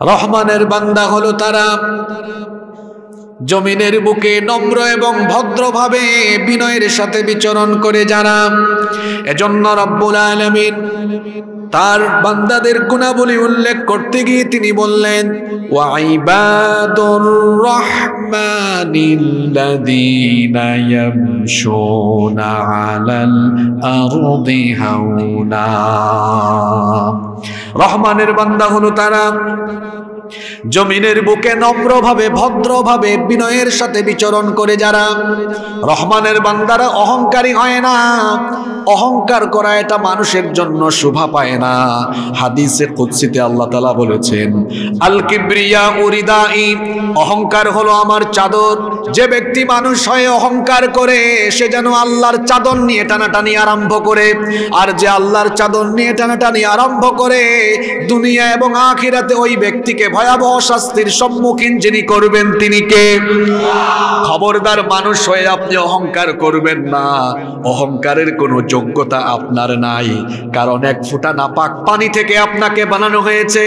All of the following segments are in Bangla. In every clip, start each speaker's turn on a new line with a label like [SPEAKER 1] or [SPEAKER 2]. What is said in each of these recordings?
[SPEAKER 1] রহমানের বান্দা হলো তারা। জমিনের বুকে নম্র এবং ভদ্রভাবে বিনয়ের সাথে বিচরণ করে যারা। এজন্য রব্বুল আলমিন তার বান্দাদের গুণাবলী উল্লেখ করতে গিয়ে তিনি বললেন ওয়াইবাদুর রহমানিল্লাযীনা ইয়ামশুনা আলাল আরদি হাওনা রহমানের বান্দা হলো তারা। জমিনের বুকে নম্রভাবে, ভদ্রভাবে বিনয়ের সাথে বিচরণ করে যারা, রহমানের বান্দারা অহংকারী হয় না। অহংকার করা এটা মানুষের জন্য শোভা পায় না। হাদিসে কুৎসিতে আল্লাহ তালা বলেছেন, আল কিবরিয়া উরিদাই অহংকার হলো আমার চাদর। যে ব্যক্তি মানুষ হয়ে অহংকার করে, সে যেন আল্লাহর চাদর নিয়ে টানাটানি আরম্ভ করে। আর যে আল্লাহর চাদর নিয়ে টানাটানি আরম্ভ করে, দুনিয়া এবং আখিরাতে ওই ব্যক্তিকে ভয়াবহ শাস্তির সম্মুখীন যিনি করবেন তিনি কে? খবরদার মানুষ হয়ে আপনি অহংকার করবেন না। অহংকারের কোনো যোগ্যতা আপনার নাই। কারণ এক ফুটা নাপাক পানি থেকে আপনাকে বানানো হয়েছে।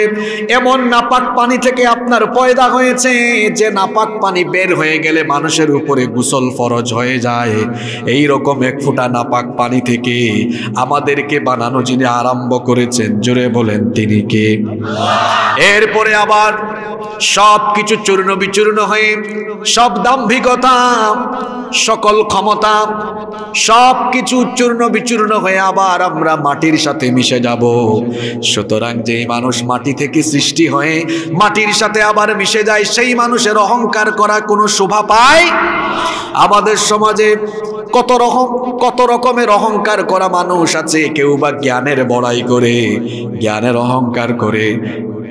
[SPEAKER 1] এমন নাপাক পানি থেকে আপনার পয়দা হয়েছে যে নাপাক পানি বের হয়ে গেলে মানুষের উপরে গুসল ফরজ হয়ে যায়। এই রকম এক ফুটা নাপাক পানি থেকে আমাদেরকে বানানো যিনি আরম্ভ করেছেন, জোরে বলেন তিনি কে? এরপরে আবার সব কিছু চূর্ণ বিচূর্ণ হয়ে সব দাম্ভিকতা, সকল ক্ষমতা, সব কিছু চূর্ণ বিচূর্ণ হয়ে আবার আমরা মাটির সাথে মিশে যাব। সুতরাং যেই মানুষ মাটি থেকে সৃষ্টি হয়ে মাটির সাথে আবার মিশে যায়, সেই মানুষের অহংকার করা কোনো শোভা পায়? আমাদের সমাজে কত রকম, কত রকমের অহংকার করা মানুষ আছে, কেউ বা জ্ঞানের বড়াই করে, জ্ঞানের অহংকার করে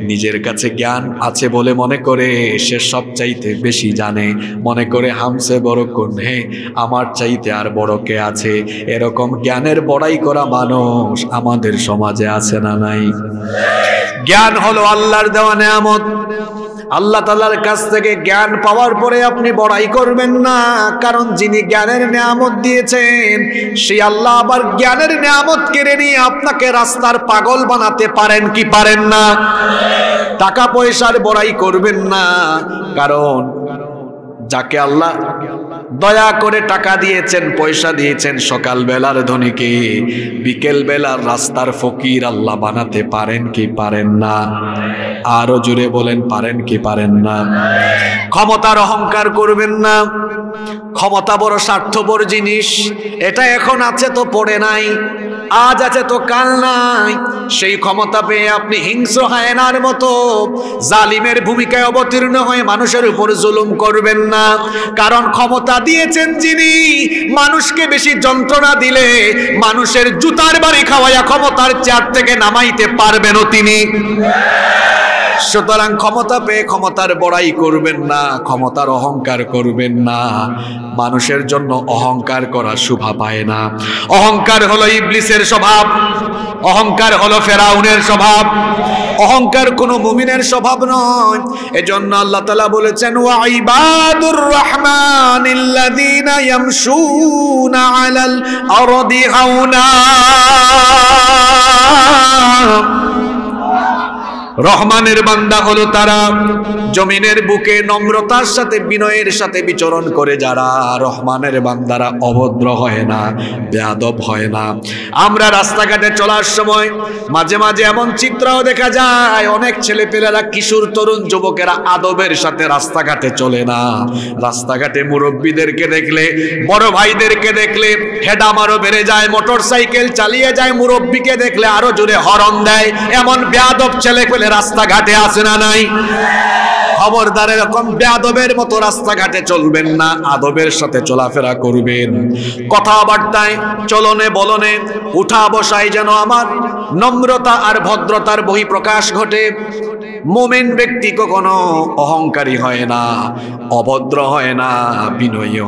[SPEAKER 1] নিজের কাছে জ্ঞান আছে বলে মনে করে, সে সব চাইতে বেশি জানে। মনে করে, হামসে বড় কোন? হে, আমার চাইতে আর বড় কে আছে? এরকম জ্ঞানের বড়াই করা মানুষ আমাদের সমাজে আছে না নাই? জ্ঞান হলো আল্লাহর দেওয়া নেয়ামত। আল্লাহ তালার কাছ থেকে জ্ঞান পাওয়ার পরে আপনি বড়াই করবেন না, কারণ যিনি জ্ঞানের নিয়ামত দিয়েছেন, সেই আল্লাহ আবার জ্ঞানের নিয়ামত কেড়ে নিয়ে আপনাকে রাস্তার পাগল বানাতে পারেন কি পারেন না? টাকা পয়সার বড়াই করবেন না, কারণ যাকে আল্লাহ দয়া করে টাকা দিয়েছেন, পয়সা দিয়েছেন সকাল বেলার ধনীকে। বিকেল বেলার রাস্তার ফকির আল্লাহ বানাতে পারেন কি পারেন না? আরও জুড়ে বলেন, পারেন কি পারেন না? ক্ষমতার অহংকার করবেন না? ক্ষমতা বড় স্বার্থপর জিনিস। এটা এখন আছে তো পড়ে নাই, আজ আছে তো কাল নাই। সেই ক্ষমতা পেয়ে আপনি হিংস্র হায়নার মতো জালিমের ভূমিকায় অবতীর্ণ হয়ে মানুষের উপর জুলুম করবেন না। কারণ ক্ষমতা দিয়েছেন যিনি, মানুষকে বেশি যন্ত্রণা দিলে মানুষের জুতার বাড়ি খাওয়াইয়া ক্ষমতার চেয়ার থেকে নামাইতে পারবেনও তিনি। সুতরাং ক্ষমতা পেয়ে ক্ষমতার বড়াই করবেন না, ক্ষমতার অহংকার করবেন না। মানুষের জন্য অহংকার করা শোভা পায় না। অহংকার হলো ইবলিসের স্বভাব, অহংকার হলো ফেরাউনের স্বভাব। অহংকার কোনো মুমিনের স্বভাব নয়। এজন্য আল্লাহ তালা বলেছেন ওয়াইবাদুর রহমানিল্লাযীনা ইয়ামশুনা আলাল আরদি হাওনা রহমানের বান্দা হলো তারা। জমিনের বুকে নম্রতার সাথে, বিনয়ের সাথে বিচরণ করে যারা। রহমানের বান্দারা অভদ্র হয় না, বেয়াদব হয় না। আমরা রাস্তাঘাটে চলার সময় মাঝে মাঝে এমন চিত্রও দেখা যায়, অনেক ছেলেপেলেরা কিশোর, তরুণ যুবকেরা আদবের সাথে রাস্তাঘাটে চলে না। রাস্তাঘাটে মুরব্বীদেরকে দেখলে, বড় ভাইদেরকে দেখলে হেডামারও বেড়ে যায় মোটর সাইকেল চালিয়ে যায়, মুরব্বীকে দেখলে আরও জোরে হরন দেয়। এমন বেয়াদব ছেলে রাস্তাঘাটে আসে না নাই? খবরদার এরকম বেয়াদবের মতো রাস্তাঘাটে চলবেন না, আদবের সাথে চলাফেরা করবেন। কথাবার্তায়, চলনে বলনে, উঠা বসায় যেন আমার নম্রতা আর ভদ্রতার বহিঃপ্রকাশ ঘটে। মোমেন ব্যক্তি কখনো অহংকারী হয় না, অভদ্র হয় না, বিনয়ী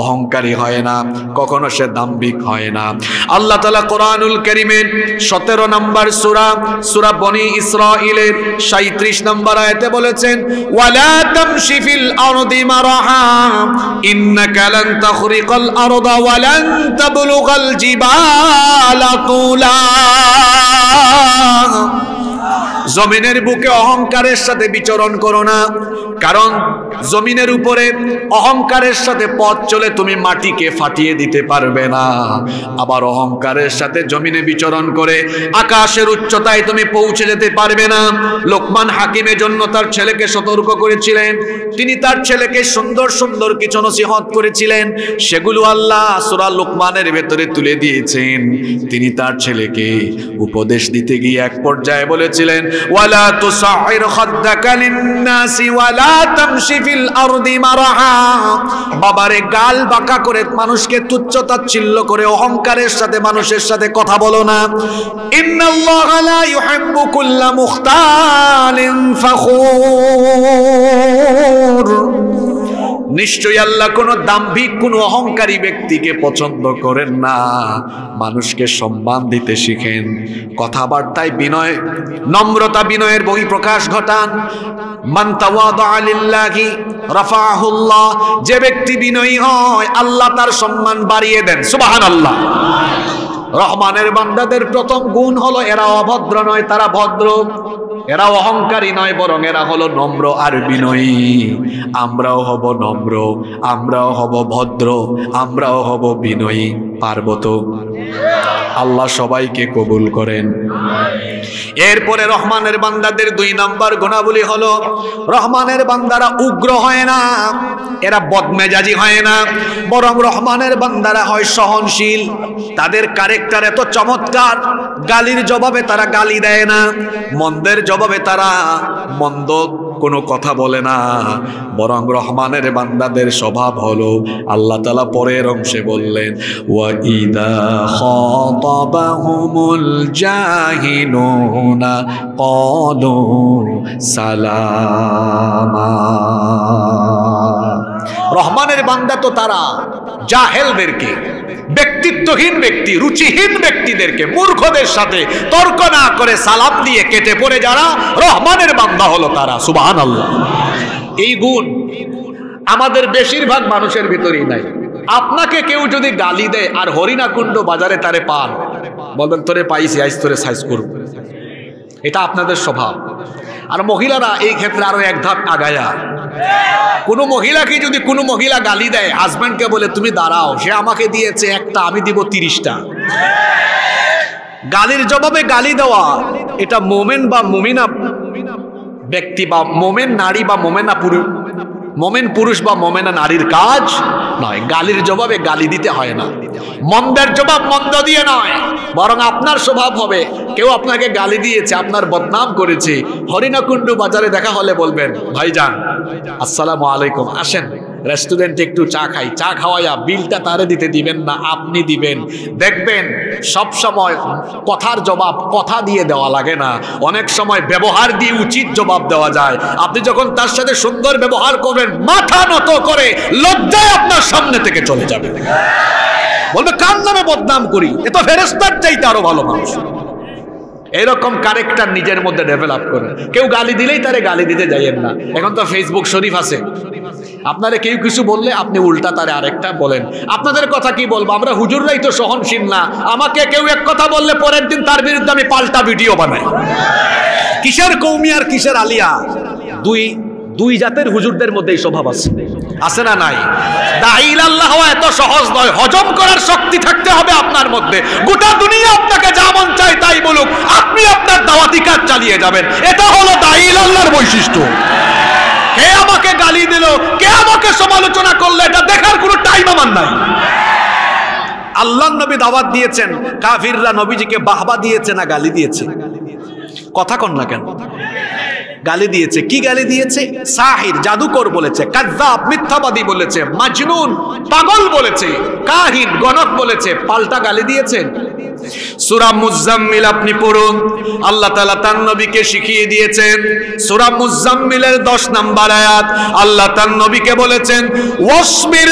[SPEAKER 1] অহংকারী হয় না, কখনো সে দাম্ভিক হয় না। আল্লাহ তালা কোরআনুল করিমের সতেরো নম্বর সুরা সুরা বনি ইসরাইলের সাঁত্রিশ নম্বর আয়তে বলেছেন, ওয়ালা তামশি ফিল আরদি মারাহা, ইন্নাকা লান তাখরিকাল আরদা ওয়া লান তাবলুগাল জিবালা তুলা। জমিনের বুকে অহংকারের সাথে বিচরণ করো না। কারণ জমিনের উপরে অহংকারের সাথে পথ চলে তুমি মাটিকে ফাটিয়ে দিতে পারবে না। আবার অহংকারের সাথে জমিনে বিচরণ করে আকাশের উচ্চতায় তুমি পৌঁছে যেতে পারবে না। লোকমান হাকিমের জন্য তার ছেলেকে সতর্ক করেছিলেন। তিনি তার ছেলেকে সুন্দর সুন্দর কিছু নসিহত করেছিলেন। সেগুলো আল্লাহ সুরা লোকমানের ভেতরে তুলে দিয়েছেন। তিনি তার ছেলেকে উপদেশ দিতে গিয়ে এক পর্যায়ে বলেছিলেন ওয়ালা তুসাইর খাদ্দাকা লিন্নাসি ওয়ালা তামশি ফিল আরদি মারাহা। বাবারে গাল বাঁকা করে মানুষকে তুচ্ছ তাচ্ছিল্য করে অহংকারের সাথে মানুষের সাথে কথা বলো না। ইন্নাল্লাহ লা ইউহিব্বু কুল্লা মুখতালিন ফাখুর। নিশ্চয়ই আল্লাহ কোনো দাম্ভিক, কোনো অহংকারী ব্যক্তিকে পছন্দ করেন না। মানুষকে সম্মান দিতে শিখেন। কথাবার্তায় বিনয়, নম্রতা বিনয়ের বহি প্রকাশ ঘটান যে ব্যক্তি বিনয়ী হয়, আল্লাহ তার সম্মান বাড়িয়ে দেন। সুবহানাল্লাহ। রহমানের বান্দাদের প্রথম গুণ হলো এরা অভদ্র নয়, তারা ভদ্র। এরা অহংকারী নয়, বরং এরা হলো নম্র আর বিনয়ী। আমরাও হব নম্র, আমরাও হব ভদ্র, আমরাও হব বিনয়ী। পারব তো? আল্লাহ সবাইকে কবুল করেন। এরপরে রহমানের বান্দাদের দুই নাম্বার গুণাবলী হলো, রহমানের বান্দারা উগ্র হয় না, এরা বদমেজাজি হয় না। বরং রহমানের বান্দারা হয় সহনশীল, তাদের ক্যারেক্টার এত চমৎকার, গালির জবাবে তারা গালি দেয় না, মন্দের জবাবে তারা মন্দ কোনো কথা বলে না। বরং রহমানের বান্দাদের স্বভাব হলো, আল্লাহ তালা পরের অংশে বললেন, ওয়া ইদা ওয়াইদা খাতাবাহুমুল জাহিনুনা ক্বালু সালামা রহমানের বান্দা তো তারা, জাহেলদেরকে, ব্যক্তিত্বহীন ব্যক্তি, রুচিহীন ব্যক্তিদেরকে, মূর্খদের সাথে তর্ক না করে সালাম দিয়ে কেটে পড়ে যারা, রহমানের বান্দা হলো তারা সুবাহান আল্লাহ এই গুণ আমাদের বেশিরভাগ মানুষের ভিতরেই নাই। আপনাকে কেউ যদি গালি দেয়, আর হরিণাকুণ্ড বাজারে তারে পান বলবেন তোরে পাইছি, আইস তোরে সাইজ করব। এটা আপনাদের স্বভাব। আর মহিলারা এই ক্ষেত্রে আরও এক ধাপ আগায়া। কোনো মহিলাকে যদি কোনো মহিলা গালি দেয় হাজব্যান্ডকে বলে, তুমি দাঁড়াও, সে আমাকে দিয়েছে একটা, আমি দিব তিরিশটা। গালির জবাবে গালি দেওয়া, এটা মোমেন বা মুমিনা ব্যক্তি বা মোমেন নারী বা মোমেনা পুরুষ মোমেন পুরুষ বা মোমেনা নারীর কাজ নয়। গালির জবাবে গালি দিতে হয় না। মন্দের জবাব মন্দ দিয়ে নয়। বরং আপনার স্বভাব হবে। কেউ আপনাকে গালি দিয়েছে, আপনার বদনাম করেছে। হরিণাকুণ্ডু বাজারে দেখা হলে বলবেন, ভাইজান, আসসালামু আলাইকুম, আসেন। রেস্টুরেন্টে একটু চা খাই। চা খাওয়াইয়া বিলটা তারে দিতে দিবেন না, আপনি দিবেন। দেখবেন, সব সময় কথার জবাব কথা দিয়ে দেওয়া লাগে না। অনেক সময় ব্যবহার দিয়ে উচিত জবাব দেওয়া যায়। আপনি যখন তার সাথে সুন্দর ব্যবহার করবেন, মাথা নত করে লজ্জায় আপনার সামনে থেকে চলে যাবে। বলবে, কার নামে বদনাম করি? এ তো ফেরেস্তার চাইতে আরও ভালো মানুষ। এরকম কারেক্টার নিজের মধ্যে ডেভেলপ করে। কেউ গালি দিলেই তারে গালি দিতে যাইয়েন না। এখন তো ফেসবুক শরীফ আছে। আপনারা কেউ কিছু বললে আপনি উল্টা তারে আরেকটা বলেন। আপনাদের কথা কি বলব? আমরা হুজুররাই তো সহনশীল না। আমাকে কেউ এক কথা বললে পরের দিন তার বিরুদ্ধে আমি পাল্টা ভিডিও বানাই। কিসের কৌমি আর কিসের আলিয়া? দুই দুই জাতের হুজুরদের মধ্যে এই স্বভাব আছে। আছে না নাই? দাইল আল্লাহ এত সহজ নয়। হজম করার শক্তি থাকতে হবে আপনার মধ্যে। গোটা দুনিয়া আপনাকে যা মন চায় তাই বলুক আপনি আপনার দাওয়াতি কাজ চালিয়ে যাবেন। এটা হলো দাইল আল্লাহর বৈশিষ্ট্য। কে আমাকে গালি দিল, কে আমাকে সমালোচনা করল, এটা দেখার কোনো টাইম আমার নাই। আল্লাহ নবী দাওয়াত দিয়েছেন, কাফিররা নবীজিকে বাহবা দিয়েছে না গালি দিয়েছে? কথা কন না কেন? গালি দিয়েছে। কি গালি দিয়েছে? সাহির, জাদুকর বলেছে, কাজ্জাব, মিথ্যাবাদী বলেছে, মাজনুন, পাগল বলেছে, কাহিন, গণক বলেছে, পাল্টা গালি দিয়েছেন। সূরা মুজাম্মিল আপনি পড়ুন, আল্লাহ তার নবীকে শিখিয়ে দিয়েছেন। সূরা মুজাম্মিলের 10 নাম্বার আয়াত, আল্লাহ তার নবীকে বলেছেন, ওয়াসবির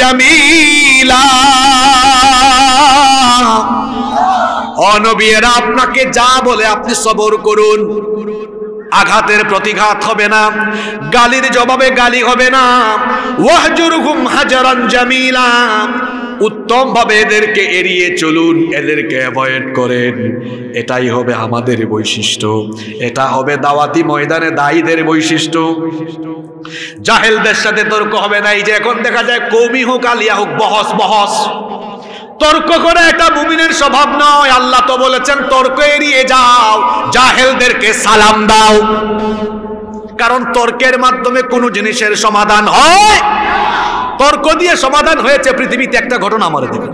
[SPEAKER 1] জামিলা। অনবীরা আপনাকে যা বলে আপনি সবর করুন। আঘাতের প্রতিঘাত হবে না, গালির জবাবে গালি হবে না। ওয়াহজুরহুম হাজারান জামিলা উত্তম ভাবে এদেরকে এড়িয়ে চলুন, এদেরকে অ্যাভয়েড করেন। এটাই হবে আমাদের বৈশিষ্ট্য, এটা হবে দাওয়াতি ময়দানে দায়ীদের বৈশিষ্ট্য। জাহেলদের সাথে তর্ক হবে না, এই যে এখন দেখা যায় কৌমি হোক, আলিয়া হোক, বহস বহস। তর্ক করে এটা মুমিনের স্বভাব নয়। আল্লাহ তো বলেছেন, তর্ক এড়িয়ে যাও, জাহেলদেরকে সালাম দাও। কারণ তর্কের মাধ্যমে কোনো জিনিসের সমাধান হয় তর্ক দিয়ে সমাধান হয়েছে পৃথিবীতে, একটা ঘটনা আমার দেখে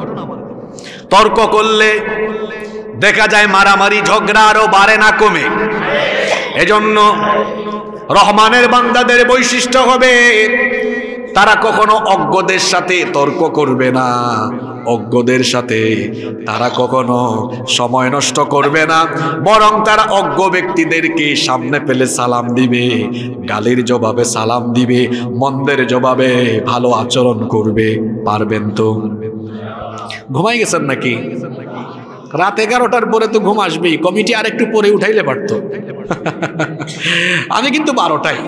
[SPEAKER 1] তর্ক করলে দেখা যায় মারামারি, ঝগড়া আরও বাড়ে না, কমে। এজন্য রহমানের বান্দাদের বৈশিষ্ট্য হবে, তারা কখনো অজ্ঞদের সাথে তর্ক করবে না। অজ্ঞদের সাথে তারা কখনো সময় নষ্ট করবে না, বরং তারা অজ্ঞ ব্যক্তিদেরকে সামনে পেলে সালাম দিবে, গালির জবাবে সালাম দিবে, মন্দের জবাবে ভালো আচরণ করবে, পারবেন তো? ঘুমাই গেছেন নাকি? রাত এগারোটার পরে তো ঘুম আসবেই, কমিটি আর একটু পরে উঠাইলে পারত। আমি কিন্তু বারোটাই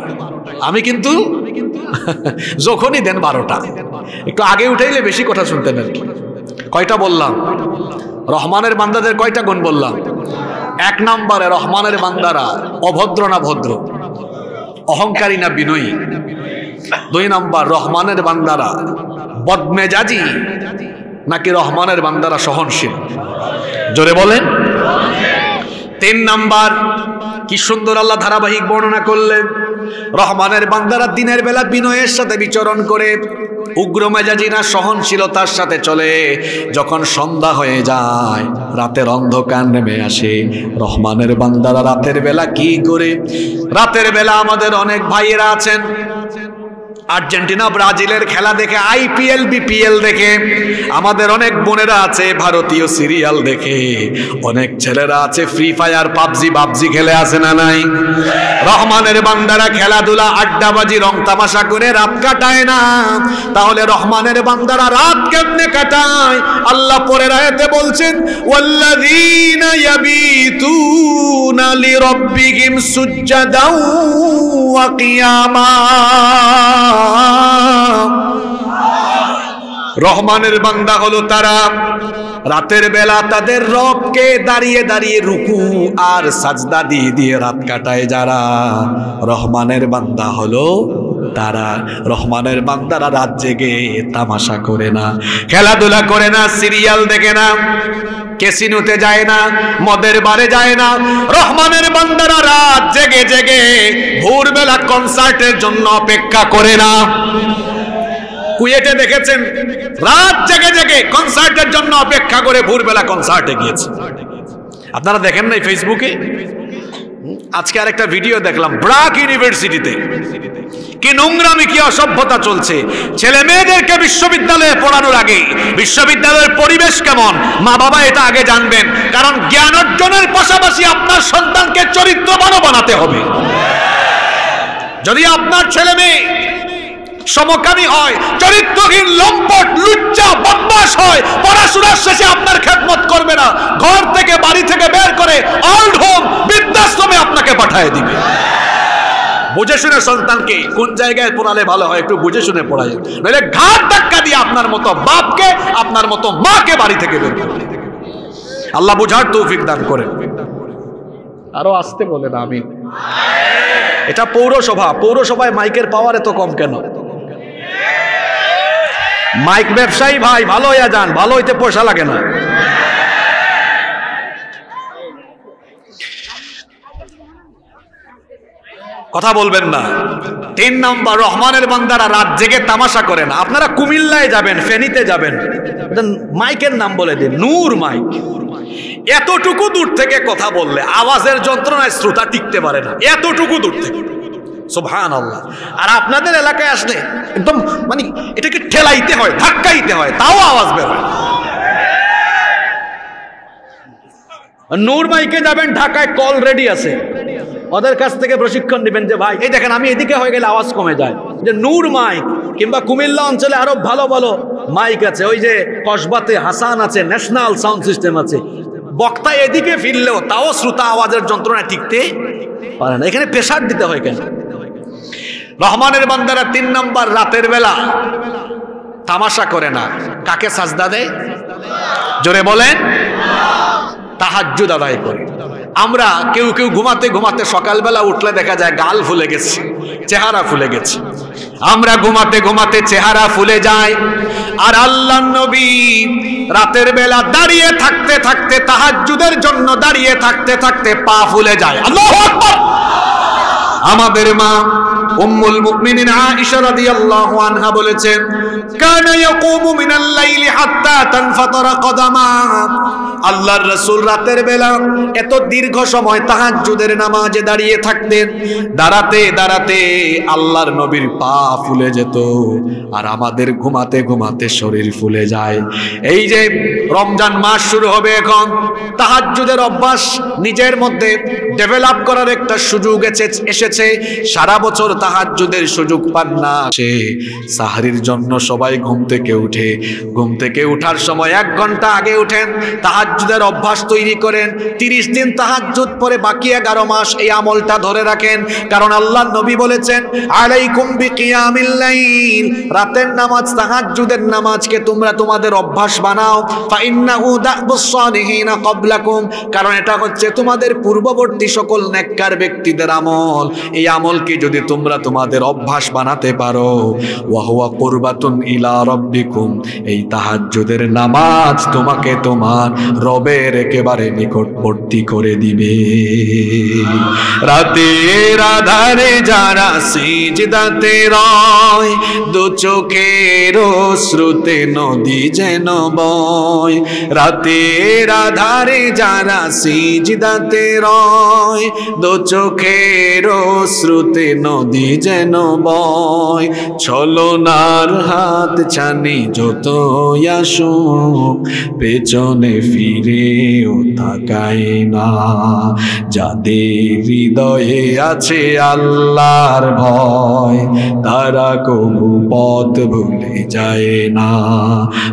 [SPEAKER 1] আমি কিন্তু যখনই দেন বারোটা। একটু আগে উঠাইলে বেশি কথা শুনতেন আর কি। কয়টা বললাম? রহমানের বান্দাদের কয়টা গুণ বললাম? এক নম্বরে রহমানের বান্দারা অভদ্র না ভদ্র? অহংকারী না বিনয়ী? দুই নম্বর, রহমানের বান্দারা বদমেজাজি নাকি রহমানের বান্দারা সহনশীল? জোরে বলেন। তিন নাম্বার, কি সুন্দর আল্লাহ ধারাবাহিক বর্ণনা করলেন। রহমানের বান্দারা দিনের বেলা বিনয়ের সাথে বিচরণ করে, উগ্র মেজাজি না সহনশীলতার সাথে চলে। যখন সন্ধ্যা হয়ে যায়, রাতের অন্ধকার নেমে আসে। রহমানের বান্দারা রাতের বেলা কি করে? রাতের বেলা আমাদের অনেক ভাইয়েরা আছেন। আর্জেন্টিনা, ব্রাজিলের খেলা দেখে আইপিএল বিপিএল দেখে, আমাদের অনেক বোনেরা আছে ভারতীয় সিরিয়াল দেখে। অনেক ছেলেরা আছে ফ্রি ফায়ার পাবজি, বাবজি খেলে আছে না নাই? রহমানের বান্দারা খেলাধুলা, আড্ডাবাজি, রং তামাশা করে রাত কাটায় না। তাহলে রহমানের বান্দারা রাত কেমনে কাটায়? আল্লাহ পরে রায়তে বলছেন, ওয়াল্লাযীনা ইয়াবিতুনা লিরাব্বিহিম সুজ্জাদাও ওয়া কিয়ামা। রহমানের বান্দা হলো তারা। রাতের বেলা তাদের রবকে দাঁড়িয়ে দাঁড়িয়ে রুকু আর সাজদা দিয়ে দিয়ে রাত কাটায় যারা। রহমানের বান্দা হলো তারা রহমানের বান্দারা রাত জেগে তামাশা করে না, খেলাধুলা করে না, সিরিয়াল দেখে না কেসিনোতে যায় না, মদের বারে যায় না। রহমানের বান্দারা রাত জেগে জেগে ভোরবেলা কনসার্টের জন্য অপেক্ষা করে না। কুয়েটে দেখেছেন? রাত জেগে জেগে কনসার্টের জন্য অপেক্ষা করে ভোরবেলা কনসার্টে গিয়েছে। আপনারা দেখেন নাই ফেসবুকে? আজকে আর একটা ভিডিও দেখলাম ব্রাক ইউনিভার্সিটিতে। কি নোংরামি, কি অসভ্যতা চলছে। ছেলে মেয়েদেরকে বিশ্ববিদ্যালয়ে পড়ানোর আগে, বিশ্ববিদ্যালয়ের পরিবেশ কেমন? মা বাবা এটা আগে জানবেন। কারণ জ্ঞান অর্জনের পাশাপাশি আপনার সন্তানকে চরিত্রবানও বানাতে হবে। যদি আপনার ছেলে মেয়ে সমকামী হয়, চরিত্রহীন, লম্পট, লুচ্চা বদমাস হয় পড়াশোনার শেষে আপনার খেদমত করবে না। ঘর থেকে, বাড়ি থেকে বের করে অল্ড হোম বৃদ্ধাশ্রমে আপনাকে পাঠিয়ে দিবে। বুঝে শুনে সন্তানকে কোন জায়গায় পড়ালে ভালো হয় একটু বুঝে শুনে পড়াই নইলে ঘাট ধাক্কা দিয়ে আপনার মতো বাপকে, আপনার মতো মাকে বাড়ি থেকে বের করে আল্লাহ বুঝার তৌফিক দান করেন। আরও আসতে বলে না আমি এটা পৌরসভা, পৌরসভায় মাইকের পাওয়ার এত কম কেন? মাইক ব্যবসায়ী ভাই, ভালো হইয়া যান, ভালো হইতে পয়সা লাগে না। কথা বলবেন না। তিন নম্বর, রহমানের বান্দারা রাত জেগে তামাশা করেন। আপনারা কুমিল্লায় যাবেন, ফেনীতে যাবেন। মাইকের নাম বলে দিন, নূর মাইক। এতটুকু দূর থেকে কথা বললে, আওয়াজের যন্ত্রণায় শ্রোতা টিকতে পারে না। এতটুকু দূর থেকে। সোভান আল্লাহ আর আপনাদের এলাকায় আসলে একদম মানে এটাকে ঠেলাইতে হয়, ধাক্কাইতে হয়, তাও আওয়াজ বের হয়। নূর মাইকে যাবেন ঢাকায়, কল রেডি আছে। ওদের কাছ থেকে প্রশিক্ষণ নেবেন যে, ভাই, এই দেখেন, আমি এদিকে হয়ে গেলে আওয়াজ কমে যায়। যে নূর মাইক, কিংবা কুমিল্লা অঞ্চলে আরও ভালো ভালো মাইক আছে। ওই যে কসবাতে হাসান আছে, ন্যাশনাল সাউন্ড সিস্টেম আছে। বক্তা এদিকে ফিরলেও তাও শ্রোতা আওয়াজের যন্ত্রণা টিকতে পারে না। এখানে প্রেশার দিতে হয় কেন? রহমানের বান্দারা তিন নম্বর রাতের বেলা তামাশা করে না। কাকে সাজদা দেয়? জোরে বলেন। তাহাজ্জুদ আদায় করে। আমরা কেউ কেউ ঘুমাতে ঘুমাতে সকালবেলা উঠলে দেখা যায় গাল ফুলে গেছে, চেহারা ফুলে গেছে। আমরা ঘুমাতে ঘুমাতে চেহারা ফুলে যায় আর আল্লাহ নবী রাতের বেলা দাঁড়িয়ে থাকতে থাকতে তাহাজ্জুদের জন্য দাঁড়িয়ে থাকতে থাকতে পা ফুলে যায়। আল্লাহু আকবার! আমাদের মা উম্মুল মুমিনিন আয়েশা রাদিয়াল্লাহু আনহা বলেছেন, কানা ইয়াকুমু মিনাল লাইলি হাত্তা তানফাতারা কদামা। আল্লাহর রাসূল রাতের বেলা এত দীর্ঘ সময় তাহাজ্জুদের নামাজে দাঁড়িয়ে থাকতেন, দাঁড়াতে দাঁড়াতে আল্লাহর নবীর পা ফুলে যেত আর আমাদের ঘুমাতে ঘুমাতে শরীর ফুলে যায়। এই যে রমজান মাস শুরু হবে এখন, তাহাজ্জুদের অভ্যাস নিজের মধ্যে ডেভেলপ করার একটা সুযোগ এসেছে সারা বছর তাহাজ্জুদের সুযোগ পান না সে। সাহারির জন্য সবাই ঘুম থেকে উঠে। ঘুম থেকে উঠার সময় এক ঘণ্টা আগে উঠেন, তাহাজ্জুদের অভ্যাস তৈরি করেন। তিরিশ দিন তাহাজ্জুদ পরে বাকি এগারো মাস এই আমলটা ধরে রাখেন। কারণ আল্লাহ নবী বলেছেন, আলাইকুম বিকিয়ামিল লাইল। রাতের নামাজ, তাহাজ্জুদের নামাজকে তোমরা তোমাদের অভ্যাস বানাও। কারণ এটা হচ্ছে তোমাদের পূর্ববর্তী সকল নেককার ব্যক্তিদের আমল। এই আমলকে যদি তোমরা তোমাদের অভ্যাস বানাতে পারো, ওয়াহুয়া কুরবাতুন ইলা রব্বিকুম, এই তাহাজ্জুদের নামাজ তোমাকে তোমার রবের একেবারে নিকটবর্তী করে দিবে। রাতের আধারে যারা সিজদাতে রয়, দু চোখের শ্রুতে নদী যেন বয়। রাতের রাধারে যারা সিজদাতে রয়, দু চোখের শ্রুতে নদী যেন বয়, ছলনার হাত ছানি যত আসুক, পেছনে ফিরেও তাকায় না। যাদের হৃদয়ে আছে আল্লাহর ভয়, তারা কবু পথ ভুলে যায় না।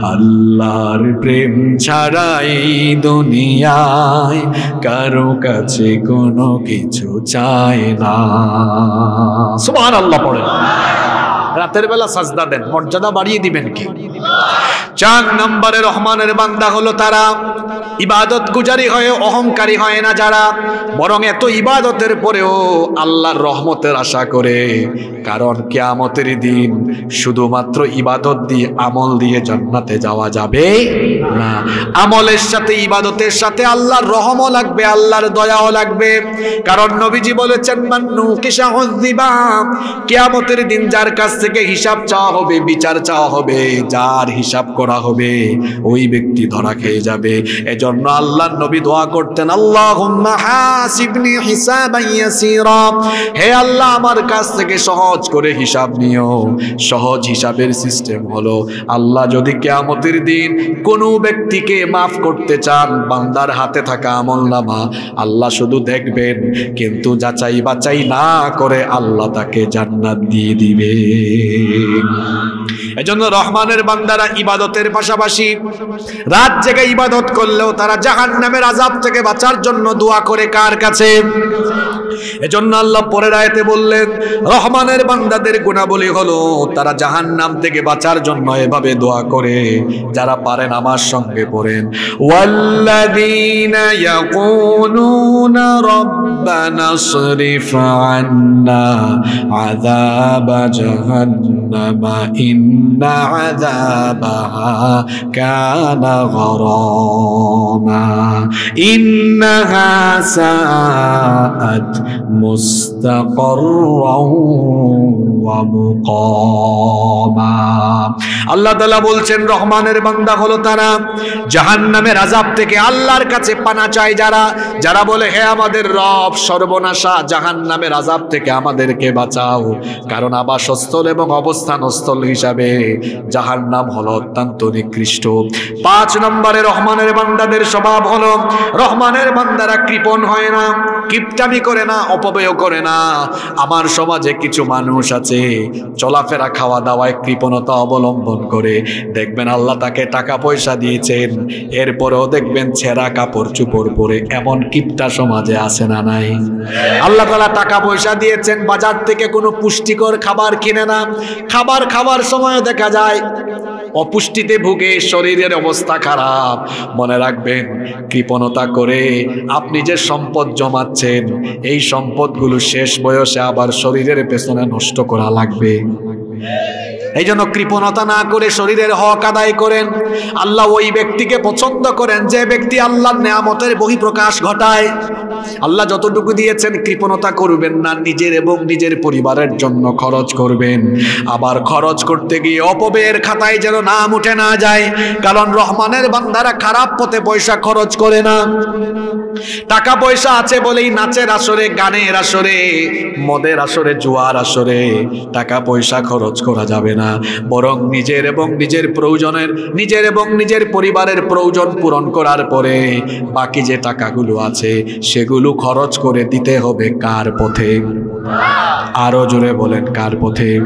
[SPEAKER 1] আল্লাহর প্রেম ছাড়াই দুনিয়ায় কারও কাছে কোনো কিছু চায় না। সুবহান আল্লাহ পড়ে। রাতের বেলা সাজদা দেন, মর্যাদা বাড়িয়ে দিবেন কি? চার নম্বরে রহমানের বান্দা হলো তারা। ইবাদত গুজারি হয়ে, অহংকারী হয় না যারা। বরং এত ইবাদতের পরেও আল্লাহর রহমতের আশা করে। কারণ কেয়ামতের দিন শুধুমাত্র ইবাদত দিয়ে, আমল দিয়ে জান্নাতে যাওয়া যাবে না। আমলের সাথে, ইবাদতের সাথে আল্লাহর রহমও লাগবে, আল্লাহর দয়াও লাগবে। কারণ নবীজি বলেছেন, মান্নু কিসাহদ্দিবা কেয়ামতের দিন যার কাছ থেকে হিসাব চাওয়া হবে, বিচার চাওয়া হবে, যার হিসাব করা হবে, ওই ব্যক্তি ধরা খেয়ে যাবে। এজন্য আল্লাহ নবী দোয়া করতেন, আল্লাহুম্মা হাসিবনি ইয়াসীরা। হে আল্লাহ, আমার কাছ থেকে সহজ করে হিসাব নিও। সহজ হিসাবের সিস্টেম হলো, আল্লাহ যদি কিয়ামতের দিন কোনো ব্যক্তিকে মাফ করতে চান, বান্দার হাতে থাকা আমলনামা, আল্লাহ শুধু দেখবেন, কিন্তু যাচাই বাচাই না করে আল্লাহ তাকে জান্নাত দিয়ে দিবে। এজন্য রহমানের বান্দারা ইবাদতের পাশাপাশি রাত জেগে ইবাদত করলেও তারা জাহান নামের আজাব থেকে বাঁচার জন্য দোয়া করে কার কাছে? এজন্য আল্লাহ পরের আয়তে বললেন, রহমানের বান্দাদের গুণাবলী হলো তারা জাহান নাম থেকে বাঁচার জন্য এভাবে দোয়া করে, যারা পারেন আমার সঙ্গে পড়েন। ওয়াল্লাযীনা আযাবাহা কানা গরামা ইন্নাহা সাআত মুস্তাকররাও ওয়া মুকামা আল্লাহ তাআলা বলছেন, রহমানের বান্দা হলো তারা। জাহান্নামের আযাব থেকে আল্লাহর কাছে পানা চায় যারা। যারা বলে, হে আমাদের রব, সর্বনাশা জাহান্নামের আযাব থেকে আমাদেরকে বাঁচাও। কারণ আবাসস্থল এবং অবস্থানস্থল হিসাবে জাহান্নাম হলো অত্যন্ত নিকৃষ্ট। পাঁচ নম্বরে রহমানের বান্দাদের স্বভাব হলো, রহমানের বান্দারা কৃপণ হয় না, কিপটামি করে না, অপব্যয় করে না। আমার সমাজে কিছু মানুষ আছে, চলাফেরা খাওয়া দাওয়ায় কৃপণতা অবলম্বন করে। দেখবেন আল্লাহ তাকে টাকা পয়সা দিয়েছেন, এরপরেও দেখবেন ছেঁড়া কাপড় চুপড় পরে এমন কিপটা সমাজে আছে না, নাই। আল্লাহ তালা টাকা পয়সা দিয়েছেন, বাজার থেকে কোনো পুষ্টিকর খাবার কিনে না খাবার খাবার সময় দেখা যায়, অপুষ্টিতে ভুগে শরীরের অবস্থা খারাপ। মনে রাখবেন, কৃপণতা করে আপনি যে সম্পদ জমাচ্ছেন, এই সম্পদগুলো শেষ বয়সে আবার শরীরের পেছনে নষ্ট করা লাগবে। এই জন্য কৃপণতা না করে শরীরের হক আদায় করেন। আল্লাহ ওই ব্যক্তিকে পছন্দ করেন, যে ব্যক্তি আল্লাহর নেয়ামতের বহিঃপ্রকাশ ঘটায়। আল্লাহ যতটুকু দিয়েছেন কৃপণতা করবেন না, নিজের এবং নিজের পরিবারের জন্য খরচ করবেন। আবার খরচ করতে গিয়ে অপব্যয়ের খাতায় যেন নাম উঠে না যায়, কারণ রহমানের বান্দারা খারাপ পথে পয়সা খরচ করে না। টাকা পয়সা আছে বলেই নাচের আসরে, গানের আসরে, মদের আসরে, জুয়ার আসরে, টাকা পয়সা খরচ করা যাবে না। বরং নিজের এবং নিজের প্রয়োজনের, নিজের এবং নিজের পরিবারের প্রয়োজন পূরণ করার পরে বাকি যে টাকাগুলো আছে, সেগুলো খরচ করে দিতে হবে কার পথে? আরও জোরে বলেন, কার পথে?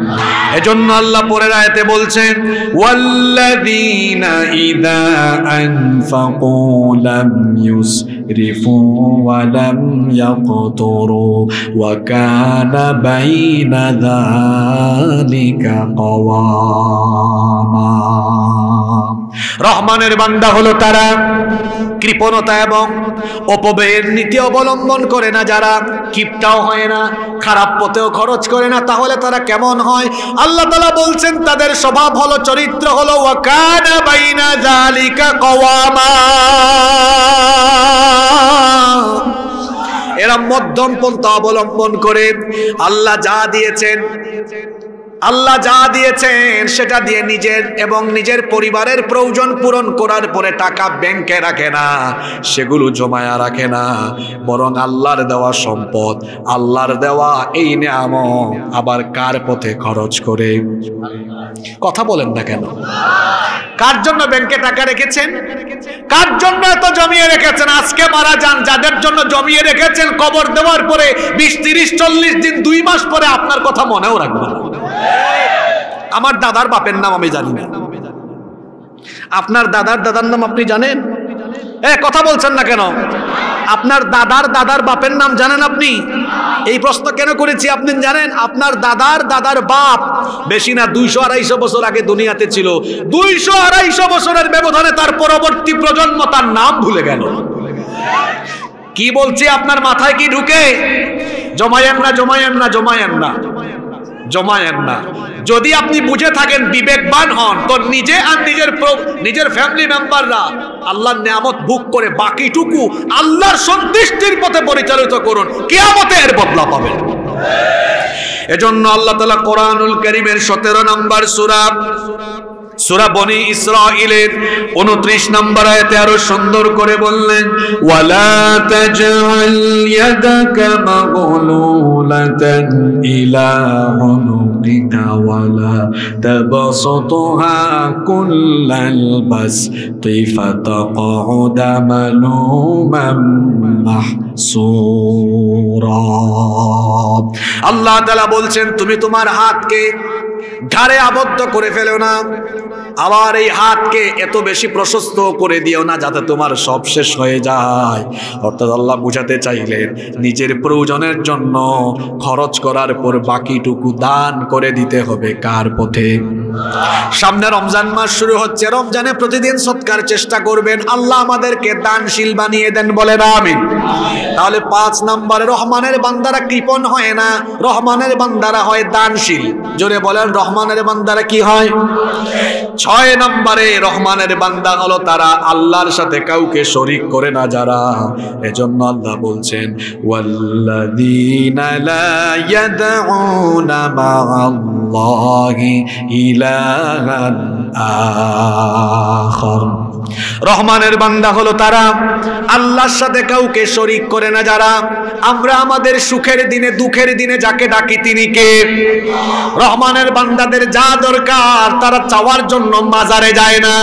[SPEAKER 1] এজন্য আল্লাহ পরের আয়াতে বলছেন, ওয়াল্লাযীনা ইযা আনফাকু লাম ইউসরিফু ওয়া লাম ইয়াকতুরু ওয়া কানা বাইনা যালিকা কওয়ামা। রহমানের বান্দা হলো তারা। কৃপণতা এবং অপব্যয়ের নীতি অবলম্বন করে না যারা কিপটাও হয় না, খারাপ পথেও খরচ করে না, তাহলে তারা কেমন হয়? আল্লাহ তালা বলছেন, তাদের স্বভাব হলো, চরিত্র হলো ওয়াকানা বাইনা জালিকা কওয়ামা। এরা মধ্যম পন্থা অবলম্বন করে। আল্লাহ যা দিয়েছেন আল্লাহ যা দিয়েছেন সেটা দিয়ে নিজের এবং নিজের পরিবারের প্রয়োজন পূরণ করার পরে টাকা ব্যাংকে রাখে না, সেগুলো জমায়া রাখে না। বরং আল্লাহর দেওয়া সম্পদ, আল্লাহর দেওয়া এই নাম আবার কার পথে খরচ করে? কথা বলেন না কেন? কার জন্য ব্যাংকে টাকা রেখেছেন? কার জন্য এত জমিয়ে রেখেছেন? আজকে মারা যান, যাদের জন্য জমিয়ে রেখেছেন কবর দেওয়ার পরে বিশ, তিরিশ, চল্লিশ দিন, দুই মাস পরে আপনার কথা মনেও রাখবেন আমার দাদার বাপের নাম আমি জানি আপনার দাদার দাদার নাম আপনি জানেন? এ, কথা বলছেন না কেন? আপনার দাদার দাদার বাপের নাম জানেন আপনি? এই প্রশ্ন কেন করেছি আপনি জানেন? আপনার দাদার দাদার বাপ বেশি না দুইশো আড়াইশো বছর আগে দুনিয়াতে ছিল। দুইশো আড়াইশো বছরের ব্যবধানে তার পরবর্তী প্রজন্ম তার নাম ভুলে গেল। কি বলছি, আপনার মাথায় কি ঢুকে? জমায়েন না জমায়েন না জমায়েন না। জমায়েন না। যদি আপনি বুঝে থাকেন বিবেকবান হন, তো নিজে আর নিজের নিজের ফ্যামিলি মেম্বাররা আল্লাহর নিয়ামত বুক করে বাকিটুকু আল্লাহর সন্তুষ্টির পথে পরিচালিত করুন। কেয়ামতে এর বদলা পাবেন। এজন্য আল্লাহ তালা কোরআনুল করিমের সতেরো নম্বর সুরাব সুরা বনি ইসরাইলের 29 নম্বর আয়াতে আরও সুন্দর করে বললেন, ওয়ালা তাজআল ইয়াদাকা মাগলুলাতান ইলা উনুকিকা ওয়ালা তাবসুতহা কুল্লাল বাসতি ফাতাকউদা মালুমান মাহসুরা. আল্লাহ তাআলা বলছেন, তুমি তোমার হাতকে ঘাড়ে আবদ্ধ করে ফেলো না। আবার এই হাতকে এত বেশি প্রশস্ত করে দিও না যাতে তোমার সব শেষ হয়ে যায়। অর্থাৎ আল্লাহ বুঝাতে চাইলেন, নিজের প্রয়োজনের জন্য খরচ করার পর বাকিটুকু দান করে দিতে হবে কার পথে? সামনে রমজান মাস শুরু হচ্ছে, রমজানে প্রতিদিন সৎকার চেষ্টা করবেন। আল্লাহ আমাদেরকে দানশীল বানিয়ে দেন বলে আমিন। তাহলে পাঁচ নম্বরে, রহমানের বান্দারা কৃপণ হয় না, রহমানের বান্দারা হয় দানশীল। জোরে বলেন, রহমানের বান্দারা কি হয়? ছয় নম্বরে রহমানের বান্দা হলো তারা আল্লাহর সাথে কাউকে শরিক করে না যারা। এজন্য আল্লাহ বলছেন, ওয়াল্লাযীনা রহমানের বান্দা হলো তারা। আল্লাহর সাথে কাউকে শরিক করে না যারা। আমরা আমাদের সুখের দিনে, দুঃখের দিনে যাকে ডাকি তিনি কে? রহমানের বান্দাদের যা দরকার, তারা চাওয়ার জন্য মাজারে যায় না।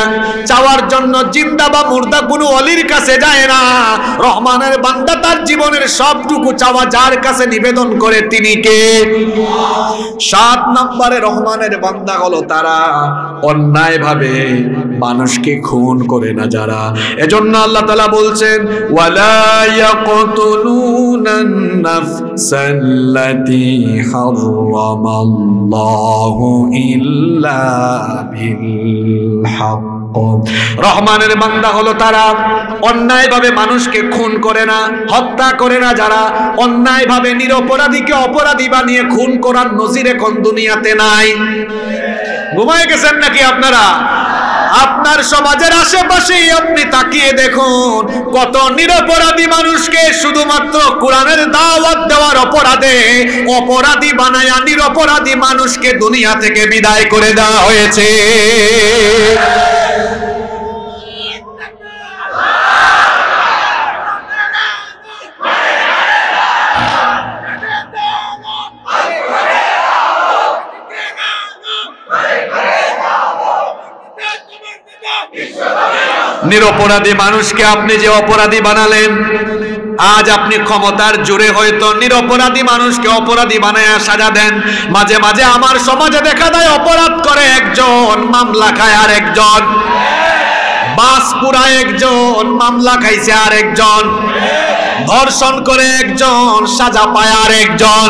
[SPEAKER 1] চাওয়ার জন্য জিন্দা বা মুর্দা কোনো অলির কাছে যায় না। রহমানের বান্দা তার জীবনের সবটুকু চাওয়া যার কাছে নিবেদন করে তিনি কে? সাত নম্বরে রহমানের বান্দা হলো তারা। অন্যায় ভাবে মানুষকে খুন করে না যারা। এজন্য আল্লাহ তালা বলছেন রহমানের বান্দা হলো তারা। অন্যায়ভাবে মানুষকে খুন করে না, হত্যা করে না যারা। অন্যায়ভাবে নিরপরাধীকে অপরাধী বানিয়ে খুন করার নজির এখন দুনিয়াতে নাই। ঘুমায় গেছেন নাকি আপনারা? আপনার সমাজের আশেপাশেই আপনি তাকিয়ে দেখুন, কত নিরপরাধী মানুষকে শুধুমাত্র কোরআনের দাওয়াত দেওয়ার অপরাধে অপরাধী বানায়া নিরপরাধী মানুষকে দুনিয়া থেকে বিদায় করে দেওয়া হয়েছে। নিরপরাধী মানুষকে আপনি যে অপরাধী বানালেন, আজ আপনি ক্ষমতার জোরে হয়তো নিরপরাধী মানুষকে অপরাধী বানায় সাজা দেন। মাঝে মাঝে আমার সমাজে দেখা দেয় অপরাধ করে একজন, মামলা খায় আর একজন বাস পুরা একজন, মামলা খাইছে আর একজন ধর্ষণ করে একজন, সাজা পায় আর একজন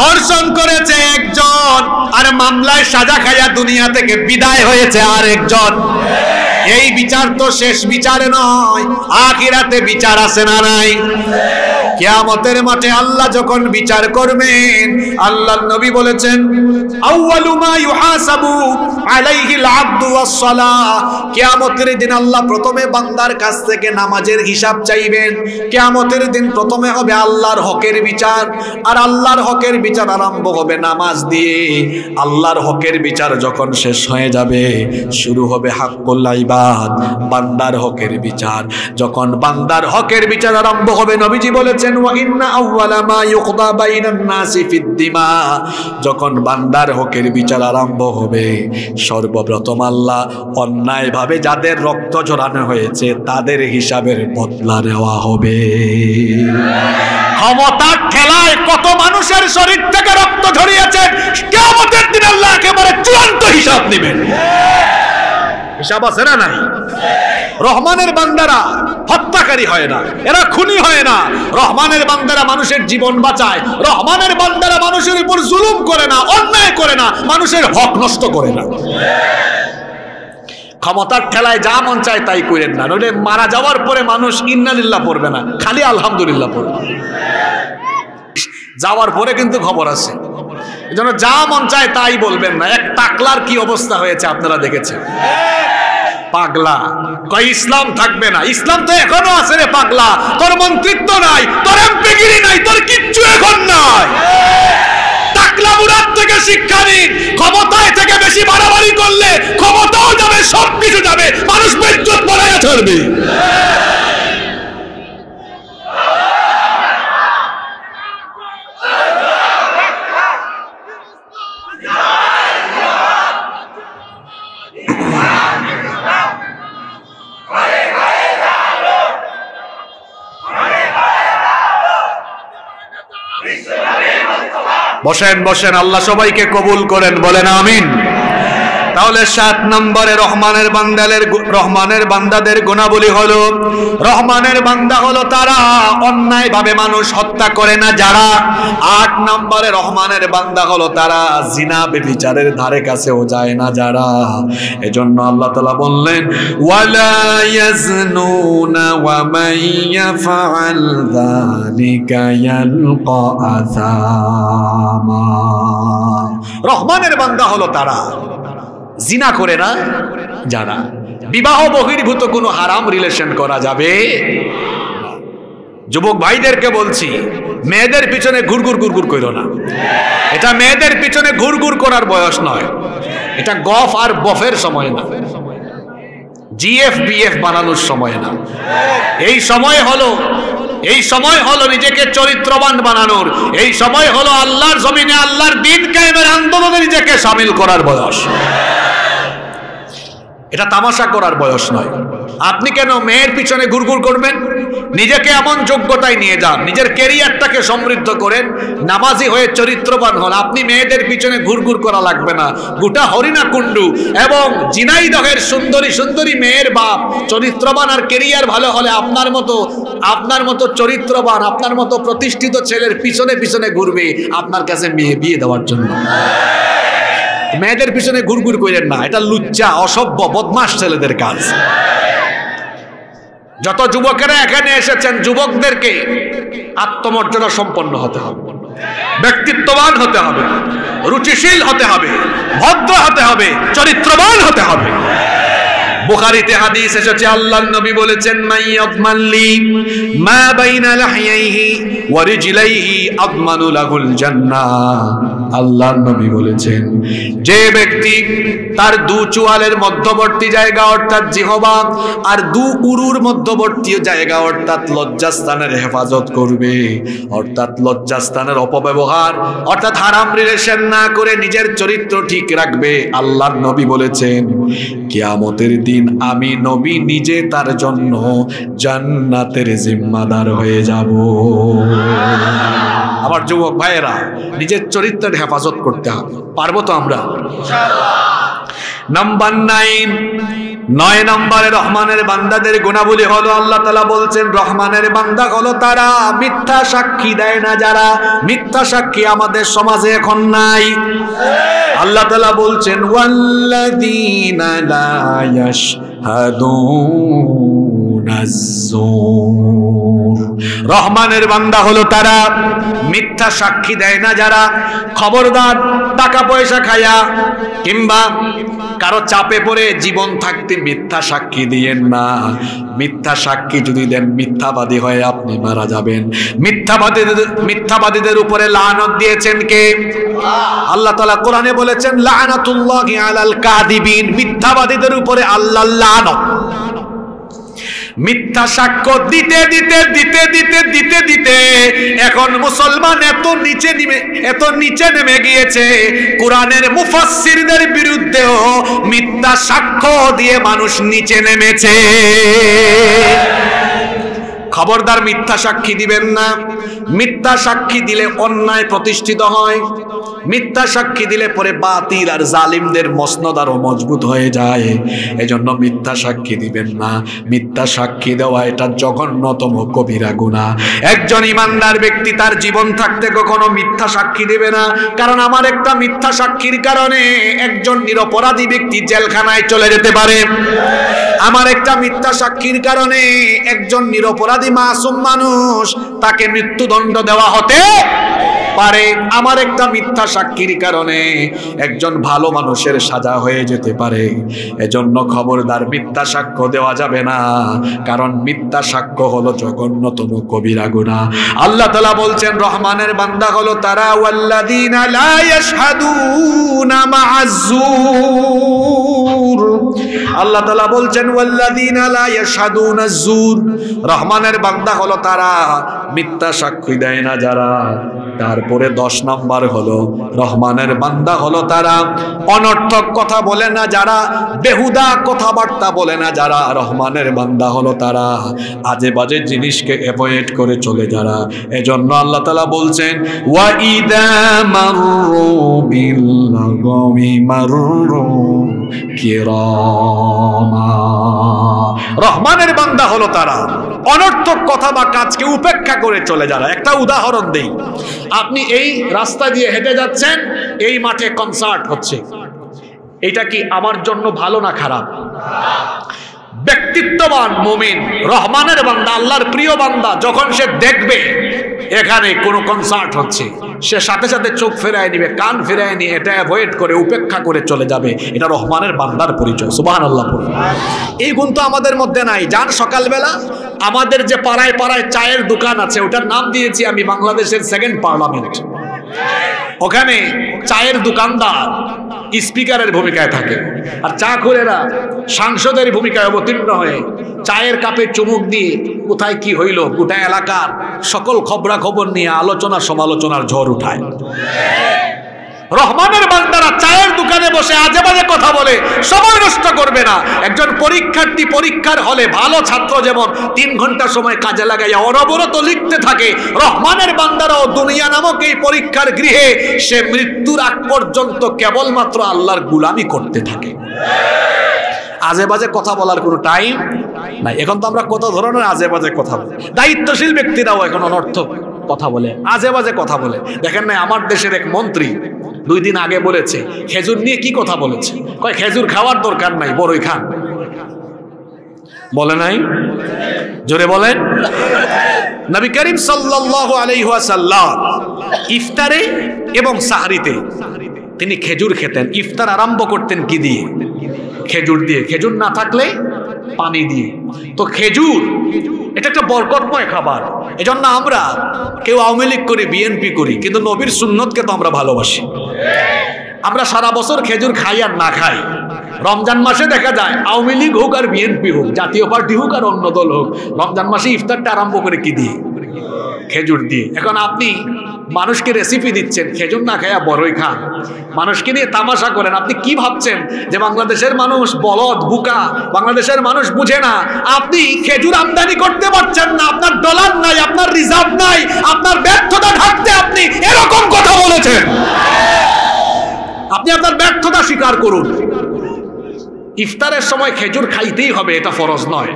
[SPEAKER 1] ধর্ষণ করেছে একজন, আর মামলায় সাজা খাইয়া দুনিয়া থেকে বিদায় হয়েছে আর একজন এই বিচার তো শেষ বিচারে নয়। আখিরাতে বিচার আছে না নাই? কিয়ামতের মাঠে আল্লাহ যখন বিচার করবেন, আল্লাহ নবী বলেছেন কিয়ামতের দিন আল্লাহ প্রথমে বান্দার কাছ থেকে নামাজের হিসাব চাইবেন। কিয়ামতের দিন প্রথমে হবে আল্লাহর হকের বিচার, আর আল্লাহর হকের বিচার আরম্ভ হবে নামাজ দিয়ে। আল্লাহর হকের বিচার যখন শেষ হয়ে যাবে, শুরু হবে হাক্কুল ইবাদ, বান্দার হকের বিচার। যখন বান্দার হকের বিচার আরম্ভ হবে, নবীজি বলেছেন দিমা। যখন বান্দার হকের বিচার আরম্ভ হবে, সর্বপ্রথম আল্লাহ অন্যায়ভাবে যাদের রক্ত ঝরানো হয়েছে, তাদের হিসাবের বদলা নেওয়া হবে। ক্ষমতার খেলায় কত মানুষের শরীর থেকে রক্ত ঝরিয়েছে কেমতের দিন আল্লাহ একেবারে চূড়ান্ত হিসাব নেবেন। হিসাব আছে না নাই? রহমানের বান্দারা হত্যাকারী হয় না, এরা খুনি হয় না। রহমানের বান্দারা মানুষের জীবন বাঁচায়, রহমানের বান্দারা মানুষের উপর জুলুম করে না, অন্যায় করে না, মানুষের হক নষ্ট করে না। ক্ষমতার ঠেলায় যা মন চায় তাই করেন না, নইলে মারা যাওয়ার পরে মানুষ ইন্নালিল্লাহ পড়বে না, খালি আলহামদুলিল্লাহ পড়বে। যাওয়ার পরে কিন্তু খবর আছে এই জন্য যা মন চায় তাই বলবেন না। এক টাকলার কি অবস্থা হয়েছে আপনারা দেখেছেন? পাগলা। কয়, ইসলাম থাকবে না। ইসলাম তো এখনও আছে রে পাগলা। তোর মন্ত্রিত্ব নাই, তোর এমপিগিরি নাই, তোর কিচ্ছু এখন নাই। টাকলা মুরাদ থেকে শিক্ষা নিন। ক্ষমতায় থেকে বেশি বাড়াবাড়ি করলে ক্ষমতাও যাবে সব কিছু যাবে। মানুষ বেজ্জত বলাইয়া ছাড়বে। বসেন বসেন আল্লাহ সবাইকে কবুল করেন বলেন আমিন। তাহলে সাত নম্বরে রহমানের বান্দালের রহমানের বান্দাদের গুণাবলী হলো, রহমানের বান্দা হলো তারা অন্যায় ভাবে মানুষ হত্যা করে না, যারা আট নম্বরে রহমানের বান্দা হলো তারা জিনা বেবিচারের ধারে কাছেও যায় না, যারা। এজন্য আল্লাহ তাআলা বললেন, ওয়ালা ইয়াজনুনা ওয়া যালিকা ইয়ালকা রহমানের বান্দা হলো তারা। জিনা করে না যারা বিবাহ বহির্ভূত কোনো হারাম রিলেশন করা যাবে? যুবক ভাইদেরকে বলছি, মেয়েদের পিছনে ঘুরঘুর ঘুরঘুর করো না। এটা মেয়েদের পিছনে ঘুরঘুর করার বয়স নয়। এটা গফ আর বফের সময় না। জিএফ বিএফ বানানোর সময় না। এই সময় হলো এই সময় হলো নিজেকে চরিত্রবান বানানোর। এই সময় হলো আল্লাহর জমিনে আল্লাহর দিন কায়েমের আন্দোলনে নিজেকে সামিল করার বয়স। এটা তামাশা করার বয়স নয়। আপনি কেন মেয়ের পিছনে ঘুরঘুর করবেন? নিজেকে এমন যোগ্যতায় নিয়ে যান, নিজের কেরিয়ারটাকে সমৃদ্ধ করেন, নামাজি হয়ে চরিত্রবান হন। আপনি মেয়েদের পিছনে ঘুরঘুর করা লাগবে না। গোটা হরিণা কুণ্ডু এবং জিনাইদহের সুন্দরী সুন্দরী মেয়ের বাপ চরিত্রবান আর কেরিয়ার ভালো হলে আপনার মতো আপনার মতো চরিত্রবান, আপনার মতো প্রতিষ্ঠিত ছেলের পিছনে পিছনে ঘুরবে আপনার কাছে মেয়ে, বিয়ে দেওয়ার জন্য। মেয়েদের পিছনে ঘুরঘুর করেন না, এটা লুচ্চা, অসভ্য বদমাস ছেলেদের কাজ। যত যুবকেরা এখানে এসেছেন, যুবকদেরকে আত্মমর্যাদা সম্পন্ন হতে হবে। ব্যক্তিত্ববান হতে হবে। রুচিশীল হতে হবে। ভদ্র হতে হবে। চরিত্রবান হতে হবে। বুখারীতে হাদিস এসেছে, আল্লাহর নবী বলেছেন মাইয়াদমাল্লি মা বাইনা লাহিয়াইহি ওয়া রিজলাইহি আদমানু লাহুল জান্নাহ। আল্লাহর নবী বলেছেন। যে ব্যক্তি তার দু চুয়ালের মধ্যবর্তী জায়গা অর্থাৎ জিহবা আর দু উরুর মধ্যবর্তী জায়গা অর্থাৎ লজ্জাস্থানের হেফাজত করবে। অর্থাৎ লজ্জাস্থানের অপব্যবহার, অর্থাৎ হারাম রিলেশন না করে নিজের চরিত্র ঠিক রাখবে, আল্লাহর নবী বলেছেন। কিয়ামতের দিন আমি নবী নিজে তার জন্য জান্নাতের জিম্মাদার হয়ে যাব। আমার যুবক ভাইয়েরা, নিজের চরিত্রের হেফাজত করতে হবে। পারব তো আমরা? নাম্বার নাইন নয় নম্বরে রহমানের বান্দাদের গুণাবলী হলো আল্লাহ তালা বলছেন, রহমানের বান্দা হলো তারা, মিথ্যা সাক্ষী দেয় না যারা, মিথ্যা সাক্ষী আমাদের সমাজে এখন নাই। আল্লাহ তালা বলছেন আজ-জুর। রহমানের বান্দা হলো তারা। মিথ্যা সাক্ষী দেয় না যারা। খবরদার টাকা পয়সা খায়া কিংবা কারও চাপে পড়ে জীবন থাকতে মিথ্যা সাক্ষী দিয়েন না। মিথ্যা সাক্ষী যদি দেন, মিথ্যাবাদী হয়ে আপনি মারা যাবেন। মিথ্যাবাদীদের মিথ্যাবাদীদের উপরে লানত দিয়েছেন কে? আল্লাহ তাআলা কোরআনে বলেছেন, লানাতুল্লাহি আলাল কাযিবিন। মিথ্যাবাদীদের উপরে আল্লাহ লানত। মিথ্যা সাক্ষ্য দিতে দিতে দিতে দিতে দিতে দিতে এখন মুসলমান এত নিচে নেমে, এত নিচে নেমে গিয়েছে। কোরআনের মুফাসসিরদের বিরুদ্ধেও মিথ্যা সাক্ষ্য দিয়ে মানুষ নিচে নেমেছে। খবরদার মিথ্যা সাক্ষী দিবেন না। মিথ্যা সাক্ষী দিলে অন্যায় প্রতিষ্ঠিত হয়। মিথ্যা সাক্ষী দিলে পরে বাতিল আর জালিমদের মসনদ আরও মজবুত হয়ে যায়। এজন্য মিথ্যা সাক্ষী দিবেন না। মিথ্যা সাক্ষী দেওয়া এটা জঘন্যতম কবিরা গুণা একজন ইমানদার ব্যক্তি তার জীবন থাকতে কখনো মিথ্যা সাক্ষী দেবে না। কারণ আমার একটা মিথ্যা সাক্ষীর কারণে একজন নিরপরাধী ব্যক্তি জেলখানায় চলে যেতে পারে। আমার একটা মিথ্যা সাক্ষীর কারণে একজন নিরপরাধী মাসুম মানুষ, তাকে মৃত্যুদণ্ড দেওয়া হতে পারে। আমার একটা মিথ্যা সাক্ষীর কারণে একজন ভালো মানুষের সাজা হয়ে যেতে পারে। এজন্য খবরদার মিথ্যা সাক্ষ্য দেওয়া যাবে না, কারণ মিথ্যা সাক্ষ্য হলো জঘন্যতম কবিরা গুণা আল্লাহ তালা বলছেন, রহমানের বান্দা হলো তারা আল্লাহ তালা বলছেন আজ-জুর রহমানের বান্দা হলো তারা। মিথ্যা সাক্ষী দেয় না যারা। তারপরে দশ নাম্বার হলো, রহমানের বান্দা হলো তারা। অনর্থক কথা বলে না যারা, বেহুদা কথাবার্তা বলে না যারা, রহমানের বান্দা হলো তারা। আজে বাজে জিনিসকে অ্যাভয়েড করে চলে যারা। এজন্য আল্লাহ তালা বলছেন রহমানের বান্দা হলো তারা। অনর্থক কথা বা কাজকে উপেক্ষা করে চলে যারা। একটা উদাহরণ দেই। আপনি এই রাস্তা দিয়ে হেঁটে যাচ্ছেন, এই মাঠে কনসার্ট হচ্ছে। এটা কি আমার জন্য ভালো না খারাপ? ব্যক্তিত্ববান মুমিন, রহমানের বান্দা, আল্লাহর প্রিয় বান্দা, যখন সে দেখবে এখানে কোনো কনসার্ট হচ্ছে। সে সাথে সাথে চোখ ফেরায় নিবে, কান ফেরায় নিয়ে এটা অ্যাভয়েড করে, উপেক্ষা করে চলে যাবে। এটা রহমানের বান্দার পরিচয় সুবাহান আল্লাহ এই গুণ তো আমাদের মধ্যে নাই। যান সকালবেলা, আমাদের যে পাড়ায় পাড়ায় চায়ের দোকান আছে, ওটার নাম দিয়েছি আমি বাংলাদেশের সেকেন্ড পার্লামেন্ট ওখানে চায়ের দোকানদার স্পিকারের ভূমিকায় থাকে। আর চা খোরেরা সাংসদের ভূমিকায় অবতীর্ণ হয়ে চায়ের কাপে চুমুক দিয়ে কোথায় কি হইল, গোটা এলাকার সকল খবরাখবর নিয়ে আলোচনা সমালোচনার ঝড় উঠায়। রহমানের বান্দারা চায়ের দোকানে বসে আজে বাজে কথা বলে, সময় নষ্ট করবে না। একজন পরীক্ষার্থী পরীক্ষার হলে ভালো ছাত্র যেমন তিন ঘণ্টা সময় কাজে লাগাইয়া অনবরত লিখতে থাকে, রহমানের বান্দারাও দুনিয়া নামক এই পরীক্ষার গৃহে সে মৃত্যুর আগ পর্যন্ত কেবলমাত্র আল্লাহর গুলামি করতে থাকে। আজে বাজে কথা বলার কোনো টাইম নাই। এখন তো আমরা কত ধরনের আজে বাজে কথা বলি। দায়িত্বশীল ব্যক্তিরাও এখন অনর্থক। কথা বলে, আজে বাজে কথা বলে। দেখেন নাই, আমার দেশের এক মন্ত্রী দুই দিন আগে বলেছে, খেজুর নিয়ে কি কথা বলেছে? কয়, খেজুর খাওয়ার দরকার নাই, বড়ই খান। বলে নাই? জোরে বলেন। নবী করিম সাল্লাল্লাহু আলাইহি ওয়াসাল্লাম ইফতারে এবং সাহরিতে তিনি খেজুর খেতেন। ইফতার আরম্ভ করতেন কি দিয়ে? খেজুর দিয়ে। খেজুর না থাকলে পানি দিয়ে। তো খেজুর, এটা একটা বরকতময় খাবার। এজন্য আমরা কেউ আওয়ামী লীগ করি, বিএনপি করি, কিন্তু নবীর সুন্নতকে তো আমরা ভালোবাসি। আমরা সারা বছর খেজুর খাই আর না খাই। রমজান মাসে দেখা যায়, আওয়ামী লীগ হোক আর বিএনপি হোক, জাতীয় পার্টি হোক আর অন্য দল হোক, রমজান মাসে ইফতারটা আরম্ভ করে কি দিয়ে? খেজুর দিয়ে। এখন আপনি মানুষকে রেসিপি দিচ্ছেন, খেজুর না খায়া বড়ই খান। মানুষকে নিয়ে তামাশা করেন। আপনি কি ভাবছেন যে বাংলাদেশের মানুষ বলদ, বুকা? বাংলাদেশের মানুষ বুঝে না। আপনি খেজুর আমদানি করতে পারছেন না। আপনার ডলার নাই, আপনার রিজার্ভ নাই, আপনার ব্যর্থতা ঢাকতে আপনি এরকম কথা বলেছেন। আপনি আপনার ব্যর্থতা স্বীকার করুন। ইফতারের সময় খেজুর খাইতেই হবে, এটা ফরজ নয়।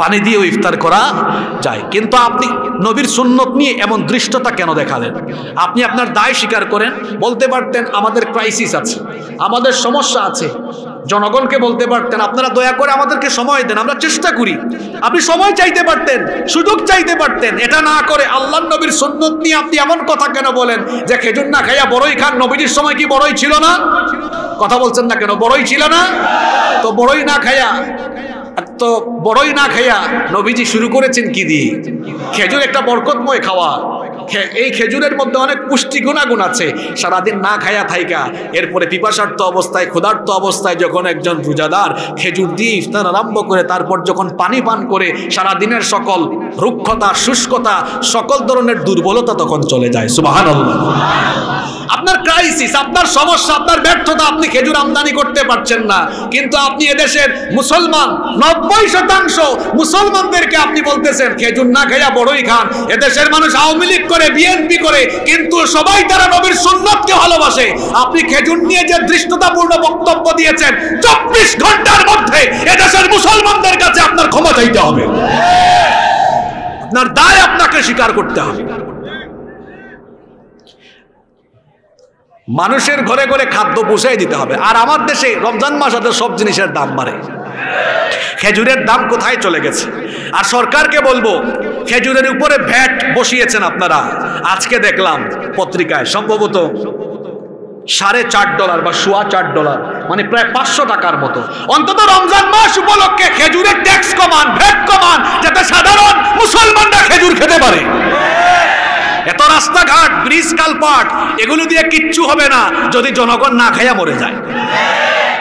[SPEAKER 1] পানি দিয়েও ইফতার করা যায়। কিন্তু আপনি নবীর সুন্নত নিয়ে এমন দৃষ্টতা কেন দেখালেন? আপনি আপনার দায় স্বীকার করেন, বলতে পারতেন আমাদের ক্রাইসিস আছে, আমাদের সমস্যা আছে। জনগণকে বলতে পারতেন, আপনারা দয়া করে আমাদেরকে সময় দেন, আমরা চেষ্টা করি। আপনি সময় চাইতে পারতেন, সুযোগ চাইতে পারতেন, এটা না করে আল্লাহ নবীর সুন্নত নিয়ে আপনি এমন কথা কেন বলেন যে খেজুর না খাইয়া বড়ই খান? নবীজির সময় কি বড়ই ছিল না? কথা বলছেন না কেন? বড়ই ছিল না? তো বড়ই না খাইয়া তো বড়ই না খাইয়া নবীজি শুরু করেছেন কি দিয়ে? খেজুর একটা বরকতময় খাওয়া। এই খেজুরের মধ্যে অনেক পুষ্টি গুণাগুণ আছে। সারাদিন না খায়া থাইকা। এরপরে পিপাসার্থ অবস্থায়, ক্ষুধার্ত অবস্থায় যখন একজন রোজাদার খেজুর দিয়ে ইফতার আরম্ভ করে, তারপর যখন পানি পান করে সারা দিনের সকল রুক্ষতা, শুষ্কতা, সকল ধরনের দুর্বলতা তখন চলে যায়। সুবাহান আপনার ক্রাইসিস আপনার সমস্যা, আপনার ব্যর্থতা আপনি খেজুর আমদানি করতে পারছেন না। কিন্তু আপনি এদেশের মুসলমান, নব্বই শতাংশ মুসলমানদেরকে আপনি বলতেছেন, খেজুর না খাইয়া বড়ই খান। এদেশের মানুষ আওয়ামী লীগ করে বিএনপি করে, কিন্তু সবাই তারা নবীর সুন্নতকে ভালোবাসে। আপনি খেজুর নিয়ে যে দৃষ্টতাপূর্ণ বক্তব্য দিয়েছেন, চব্বিশ ঘণ্টার মধ্যে এদেশের মুসলমানদের কাছে আপনার ক্ষমা চাইতে হবে। আপনার দায় আপনাকে স্বীকার করতে হবে। মানুষের ঘরে ঘরে খাদ্য পুষাই দিতে হবে। আর আমার দেশে রমজান মাস হাতে সব জিনিসের দাম বাড়ে। খেজুরের দাম কোথায় চলে গেছে? আর সরকারকে বলব, খেজুরের উপরে ভ্যাট বসিয়েছেন আপনারা। আজকে দেখলাম পত্রিকায় সম্ভবত সাড়ে চার ডলার বা সোয়া চার ডলার মানে প্রায় পাঁচশো টাকার মতো। অন্তত রমজান মাস উপলক্ষে খেজুরের ট্যাক্স কমান, ভ্যাট কমান, যাতে সাধারণ মুসলমানরা খেজুর খেতে পারে। এত রাস্তাঘাট, ব্রিজ কালপাট, এগুলো দিয়ে কিচ্ছু হবে না যদি জনগণ না খাইয়া মরে যায়।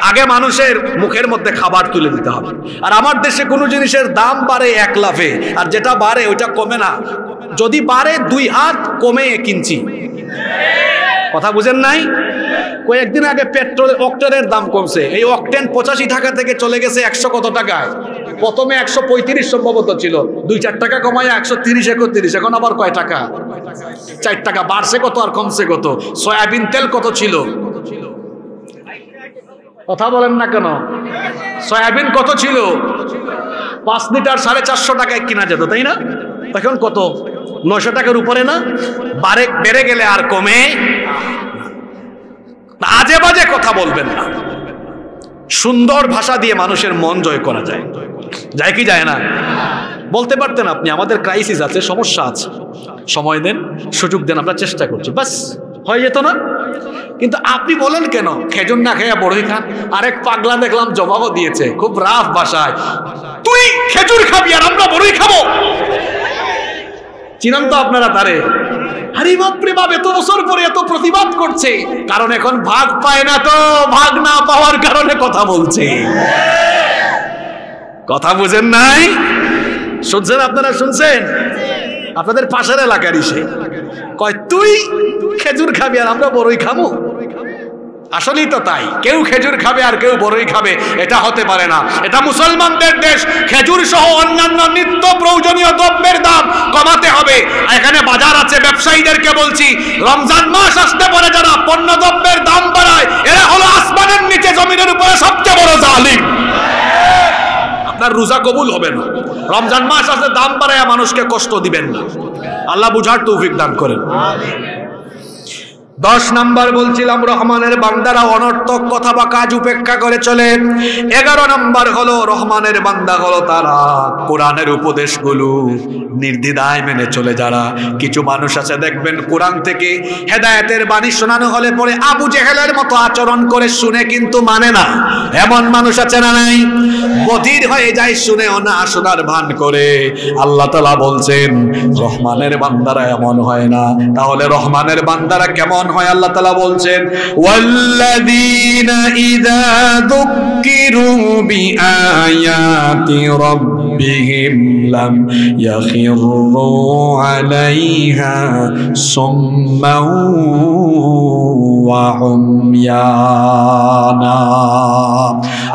[SPEAKER 1] আগে মানুষের মুখের মধ্যে খাবার তুলে দিতে হবে। আর আমার দেশে কোনো জিনিসের দাম বাড়ে এক লাফে, আর যেটা বাড়ে ওইটা কমে না। যদি বাড়ে দুই হাত, কমে কিনছি কথা বুঝেন নাই? কয়েকদিন আগে পেট্রোল, অক্টেনের দাম কমছে। এই অক্টেন পঁচাশি টাকা থেকে চলে গেছে একশো কত টাকায়। প্রথমে একশো পঁয়ত্রিশ সম্ভবত ছিল। দুই চার টাকা কমায় একশো তিরিশ, একত্রিশ। এখন আবার কয় টাকা? চার টাকা। বাড়ছে কত আর কমছে কত? সয়াবিন তেল কত ছিল? কথা বলেন না কেন? সয়াবিন কত ছিল? পাঁচ লিটার সাড়ে চারশো টাকায় কিনা যেত, তাই না? এখন কত? নয়শো টাকার উপরে না? বারে বেড়ে গেলে আর কমে আজে বাজে কথা বলবেন না। সুন্দর ভাষা দিয়ে মানুষের মন জয় করা যায়। যায় কি যায় না? বলতে পারতেন আপনি, আমাদের ক্রাইসিস আছে, সমস্যা আছে। সময় দেন, সুযোগ দেন, আমরা চেষ্টা করছি। বাস, হয়ে যেত না? কিন্তু আপনি বলেন কেন? খেজুর না খেয়ে বড়ই খান। আরেক পাগলা দেখলাম জবাবও দিয়েছে, খুব রাফ ভাষায়। তুই খেজুর খাবি আর আমরা বড়ই খাব। চিনান তো আপনারা তারে। এত বছর পরে এত প্রতিবাদ করছে। কারণ এখন ভাগ পায় না তো, ভাগ না পাওয়ার কারণে কথা বলছে। কথা বুঝেন নাই? শুনছেন আপনারা, শুনছেন? আপনাদের পাশের এলাকারই সে কয়, তুই খেজুর খাবি আর আমরা বড়ই খাব আসলেই তো তাই। কেউ খেজুর খাবে আর কেউ বড়ই খাবে, এটা হতে পারে না। এটা মুসলমানদের দেশ, খেজুর সহ অন্যান্য নিত্য প্রয়োজনীয় দ্রব্যের দাম কমাতে হবে। এখানে বাজার আছে, ব্যবসায়ীদেরকে বলছি, রমজান মাস আসতে পারে যারা পণ্য দ্রব্যের দাম বাড়ায়, এরা হলো আসমানের নিচে, জমিনের উপরে সবচেয়ে বড় জালিম। আপনার রোজা কবুল হবে না। রমজান মাস আসলে দাম বাড়ায় মানুষকে কষ্ট দিবেন না। আল্লাহ বুঝার তৌফিক দান করেন। দশ নাম্বার বলছিলাম, রহমানের বান্দারা অনর্থক কথা বা কাজ উপেক্ষা করে চলে। এগারো নাম্বার হলো, রহমানের বান্দা হলো তারা কোরআনের উপদেশগুলো নির্দ্বিধায় মেনে চলে যারা। কিছু মানুষ আছে, দেখবেন কোরআন থেকে হেদায়েতের বাণী শোনানো হলে পরে আবু জেহেলের মতো আচরণ করে শুনে কিন্তু মানে না। এমন মানুষ আছে না নাই? বধির হয়ে যায় শুনেও না শোনার ভান করে। আল্লাহ তালা বলছেন, রহমানের বান্দারা এমন হয় না। তাহলে রহমানের বান্দারা কেমন হয় আল্লাহ তালা বলছেন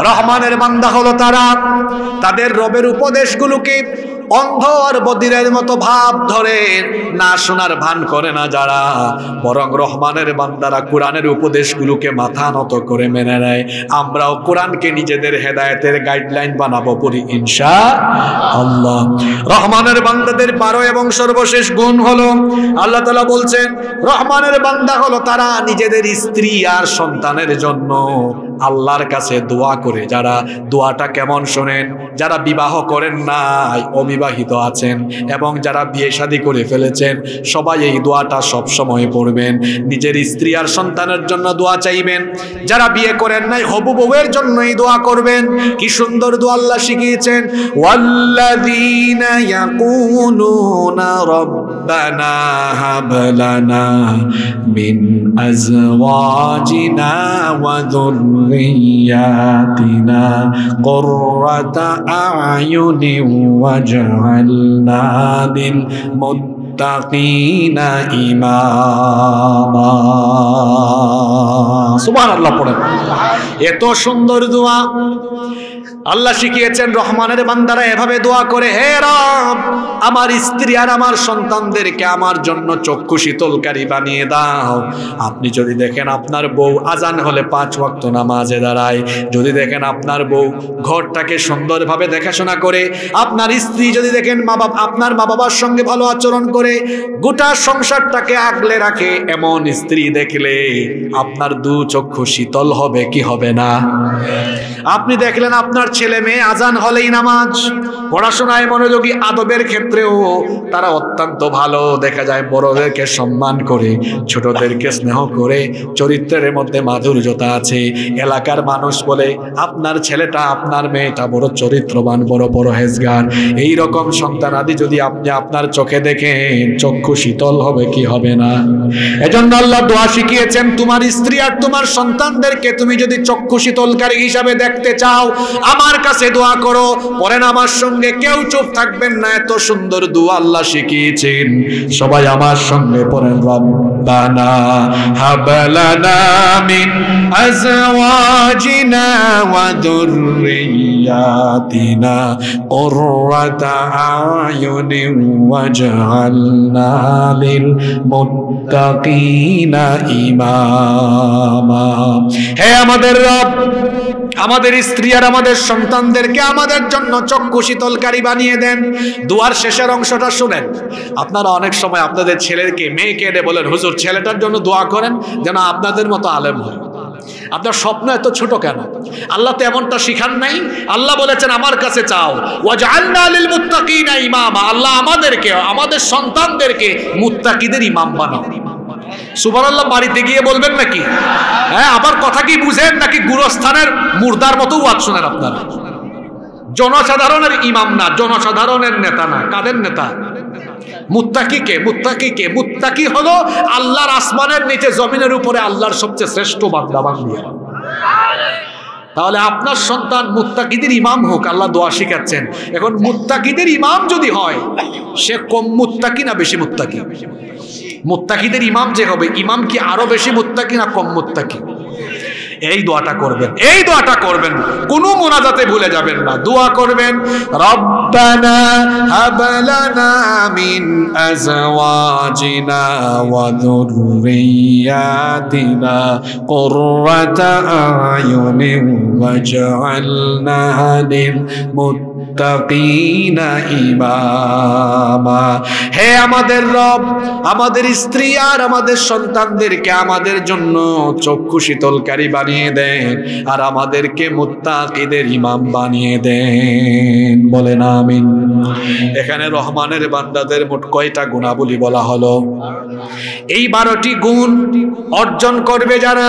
[SPEAKER 1] রহমানের বান্দা হলো তারা। তাদের রবের উপদেশগুলোকে অন্ধ আর বদিরের মতো ভাব ধরে না শোনার ভান করে না যারা, বরং রহমানের বান্দারা কোরআনের উপদেশগুলোকে মাথা নত করে মেনে নেয়। আমরাও কোরআনকে নিজেদের হেদায়েতের গাইডলাইন বানাবো পড়ি ইনশা আল্লাহ রহমানের বান্দাদের বারো এবং সর্বশেষ গুণ হলো, আল্লাহ তালা বলছেন, রহমানের বান্দা হলো তারা নিজেদের স্ত্রী আর সন্তানের জন্য। আল্লাহর কাছে দোয়া করে, যারা দোয়াটা কেমন শোনেন, যারা বিবাহ করেন নাই, অবিবাহিত আছেন, এবং যারা বিয়ে শাদী করে ফেলেছেন, সবাই এই দোয়াটা সব সময় পড়বেন। নিজের স্ত্রী আর সন্তানের জন্য দোয়া চাইবেন। যারা বিয়ে করেন নাই, হবু বউয়ের জন্য এই দোয়া করবেন। কি সুন্দর দোয়া আল্লাহ শিখিয়েছেন, ওয়াল্লাযীনা ইয়াকুলুনা রব্বানা হাব মিন আজওয়াজিনা ওয়া ذرياتنا قرة أعين واجعلنا للمتقين إماما সুবহান আল্লাহ পড়েন এত সুন্দর দোয়া আল্লাহ শিখিয়েছেন, রহমানের বান্দারা এভাবে দোয়া করে, হে রব, আমার স্ত্রী আর আমার সন্তানদেরকে আমার জন্য চক্ষু শীতলকারী বানিয়ে দাও। আপনি যদি দেখেন আপনার বউ আজান হলে পাঁচ ওয়াক্ত নামাজে দাঁড়ায়, যদি দেখেন আপনার বউ ঘরটাকে সুন্দরভাবে দেখাশোনা করে, আপনার স্ত্রী যদি দেখেন মা বাবা, আপনার মা বাবার সঙ্গে ভালো আচরণ করে, গোটা সংসারটাকে আগলে রাখে, এমন স্ত্রী দেখলে আপনার দু চক্ষু শীতল হবে কি হবে না? আপনি দেখলেন আপনার ছেলে মেয়ে আজান হলেই নামাজ। পড়াশোনায় মনোযোগী আদবের ক্ষেত্রেও তারা অত্যন্ত ভালো। দেখা যায় বড়দেরকে সম্মান করে, ছোটদেরকে স্নেহ করে, চরিত্রের মধ্যে মাধুর্যতা আছে। এলাকার মানুষ বলে, আপনার ছেলেটা, আপনার মেয়েটা বড় চরিত্রবান, বড় বড় হেজগার এই রকম সন্তান আদি যদি আপনি আপনার চোখে দেখেন, চক্ষু শীতল হবে কি হবে না? এজন্য আল্লাহ দোয়া শিখিয়েছেন, তোমার স্ত্রী আর তোমার সন্তানদেরকে তুমি যদি চক্ষু শীতলকারী হিসাবে দেখতে চাও আমার কাছে দোয়া করো। পরেন আমার সঙ্গে, কেউ চুপ থাকবেন না, এত সুন্দর দোয়া আল্লাহ শিখিয়েছেন। সবাই আমার সঙ্গে পড়েন, রব্বানা হাবলানা মিন আজওয়াজিনা ওয়া যুররিয়াতিনা কুররাতা আয়ুনিন ওয়াজআলনা লিল মুত্তাকিনা ইমামা। হে আমাদের রব আমাদের স্ত্রী আর আমাদের সন্তানদেরকে আমাদের জন্য চক্ষু শীতলকারী বানিয়ে দেন। দুয়ার শেষের অংশটা শুনেন। আপনারা অনেক সময় আপনাদের ছেলেকে, মেয়েকে এনে বলেন, হুজুর, ছেলেটার জন্য দোয়া করেন যেন আপনাদের মতো আলেম হয়। আপনার স্বপ্ন এত ছোট কেন? আল্লাহ তো এমনটা শিখান নাই। আল্লাহ বলেছেন, আমার কাছে চাও। ইমামা। আল্লাহ আমাদেরকে, আমাদের সন্তানদেরকে মুত্তাকিদের ইমাম বানাও। সুবহানাল্লাহ, বাড়িতে গিয়ে বলবেন নাকি? হ্যাঁ আবার কথা কি বুঝেন নাকি গুরস্থানের মুর্দার মতো ওয়াজ শোনেন আপনারা? জনসাধারণের ইমাম না, জনসাধারণের নেতা না, কাদের নেতা? মুত্তাকি কে? মুত্তাকি হলো আল্লাহর আসমানের নিচে, জমিনের উপরে আল্লাহর সবচেয়ে শ্রেষ্ঠ বান্দা বান্দিয়া তাহলে আপনার সন্তান মুত্তাকিদের ইমাম হোক, আল্লাহ দোয়া শিখাচ্ছেন। এখন মুত্তাকিদের ইমাম যদি হয়, সে কম মুত্তাকি না বেশি মুত্তাকি? মুত্তাকিদের ইমাম যে হবে, ইমাম কি আরও বেশি মুত্তাকি না কম মুত্তাকি? এই দোয়াটা করবেন, এই দোয়াটা করবেন, কোনো মোনাজাতে ভুলে যাবেন না। দোয়া করবেন, রব্বানা হাবলানা মিন আজওয়াজিনা ওয়া যুররিয়াতিনা কুররাতা ওয়াজআলনা লিল মুত্তাকিনা হে আমাদের রব, আমাদের স্ত্রী আর আমাদের সন্তানদেরকে আমাদের জন্য চক্ষু শীতলকারী বানিয়ে দেন আর আমাদেরকে মুত্তাকিদের ইমাম বানিয়ে দেন। বলেন আমিন। এখানে রহমানের বান্দাদের মোট কয়টা গুণাবলী বলা হলো? এই বারোটি গুণ অর্জন করবে যারা?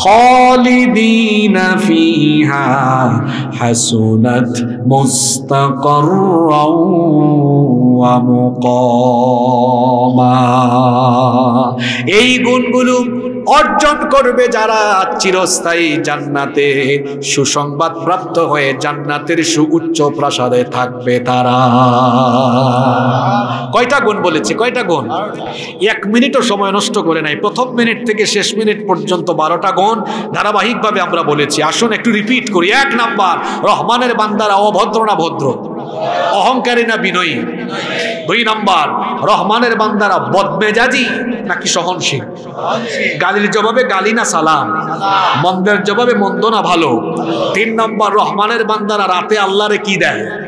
[SPEAKER 1] খালিদিনা ফিহা হাসুনাত মুস্তাকাররাও ওয়া মুকামা। এই গুণগুলো অর্জন করবে যারা চিরস্থায়ী জান্নাতে। সুসংবাদ প্রাপ্ত হয়ে জান্নাতের সুউচ্চ প্রাসাদে থাকবে তারা। কয়টা গুণ বলেছি? কয়টা গুণ? এক মিনিটও সময় নষ্ট করে নাই। প্রথম মিনিট থেকে শেষ মিনিট পর্যন্ত বারোটা গুণ ধারাবাহিকভাবে আমরা বলেছি। আসুন একটু রিপিট করি। এক নাম্বার, রহমানের বান্দারা অভদ্র না ভদ্র? অহংকারী না বিনয়ী? দুই নম্বর, রহমানের বান্দারা বদমেজাজি নাকি সহনশীল? গালির জবাবে গালি না সালাম, মন্দের জবাবে মন্দ না ভালো। তিন নম্বর, রহমানের বান্দারা রাতে আল্লাহরে কি দেয়?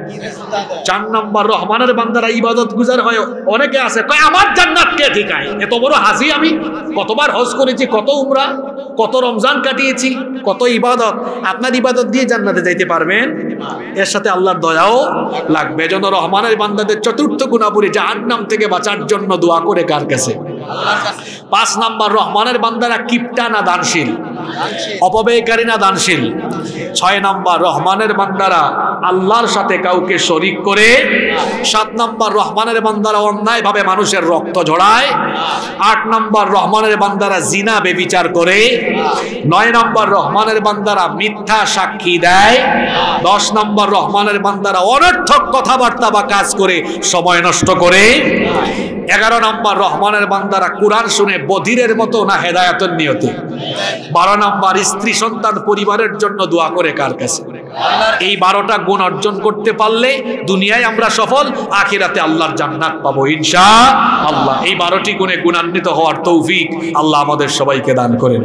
[SPEAKER 1] চার নম্বর রহমানের বান্দারা ইবাদত গুজার হয়, অনেকে আছে, কয়, আমার জান্নাত কে ঠিকায়? এত বড় হাসি আমি, কতবার হজ করেছি, কত উমরা, কত রমজান কাটিয়েছি, কত ইবাদত। আপনার ইবাদত দিয়ে জান্নাতে যাইতে পারবেন? এর সাথে আল্লাহর দয়াও লাগবে। এজন্য রহমানের বান্দাদের চতুর্থ গুণাবলী জাহান্নাম থেকে বাঁচার জন্য দোয়া করে কার কাছে? পাঁচ নাম্বার, রহমানের বান্দারা কিপটা না দানশীল? অপব্যয়কারী না দানশীল? ছয় নাম্বার, রহমানের বান্দারা আল্লাহর সাথে কাউকে শরিক করে। সাত নাম্বার, রহমানের বান্দারা অন্যায় ভাবে মানুষের রক্ত ঝড়ায় আট নাম্বার, রহমানের বান্দারা জিনা বেবিচার করে। নয় নাম্বার, রহমানের বান্দারা মিথ্যা সাক্ষী দেয়। দশ নম্বর, রহমানের বান্দারা অনর্থক কথাবার্তা বা কাজ করে, সময় নষ্ট করে। এগারো নম্বর, রহমানের বান্দারা কোরআন শুনে বধিরের মতো না হেদায়তের নিয়তে? বারো নম্বর, স্ত্রী সন্তান পরিবারের জন্য দোয়া করে কার কাছে? এই বারোটা গুণ অর্জন করতে পারলে দুনিয়ায় আমরা সফল, আখিরাতে আল্লাহর জান্নাত পাবো, ইনশা আল্লাহ। এই বারোটি গুণে গুণান্বিত হওয়ার তৌফিক আল্লাহ আমাদের সবাইকে দান করেন।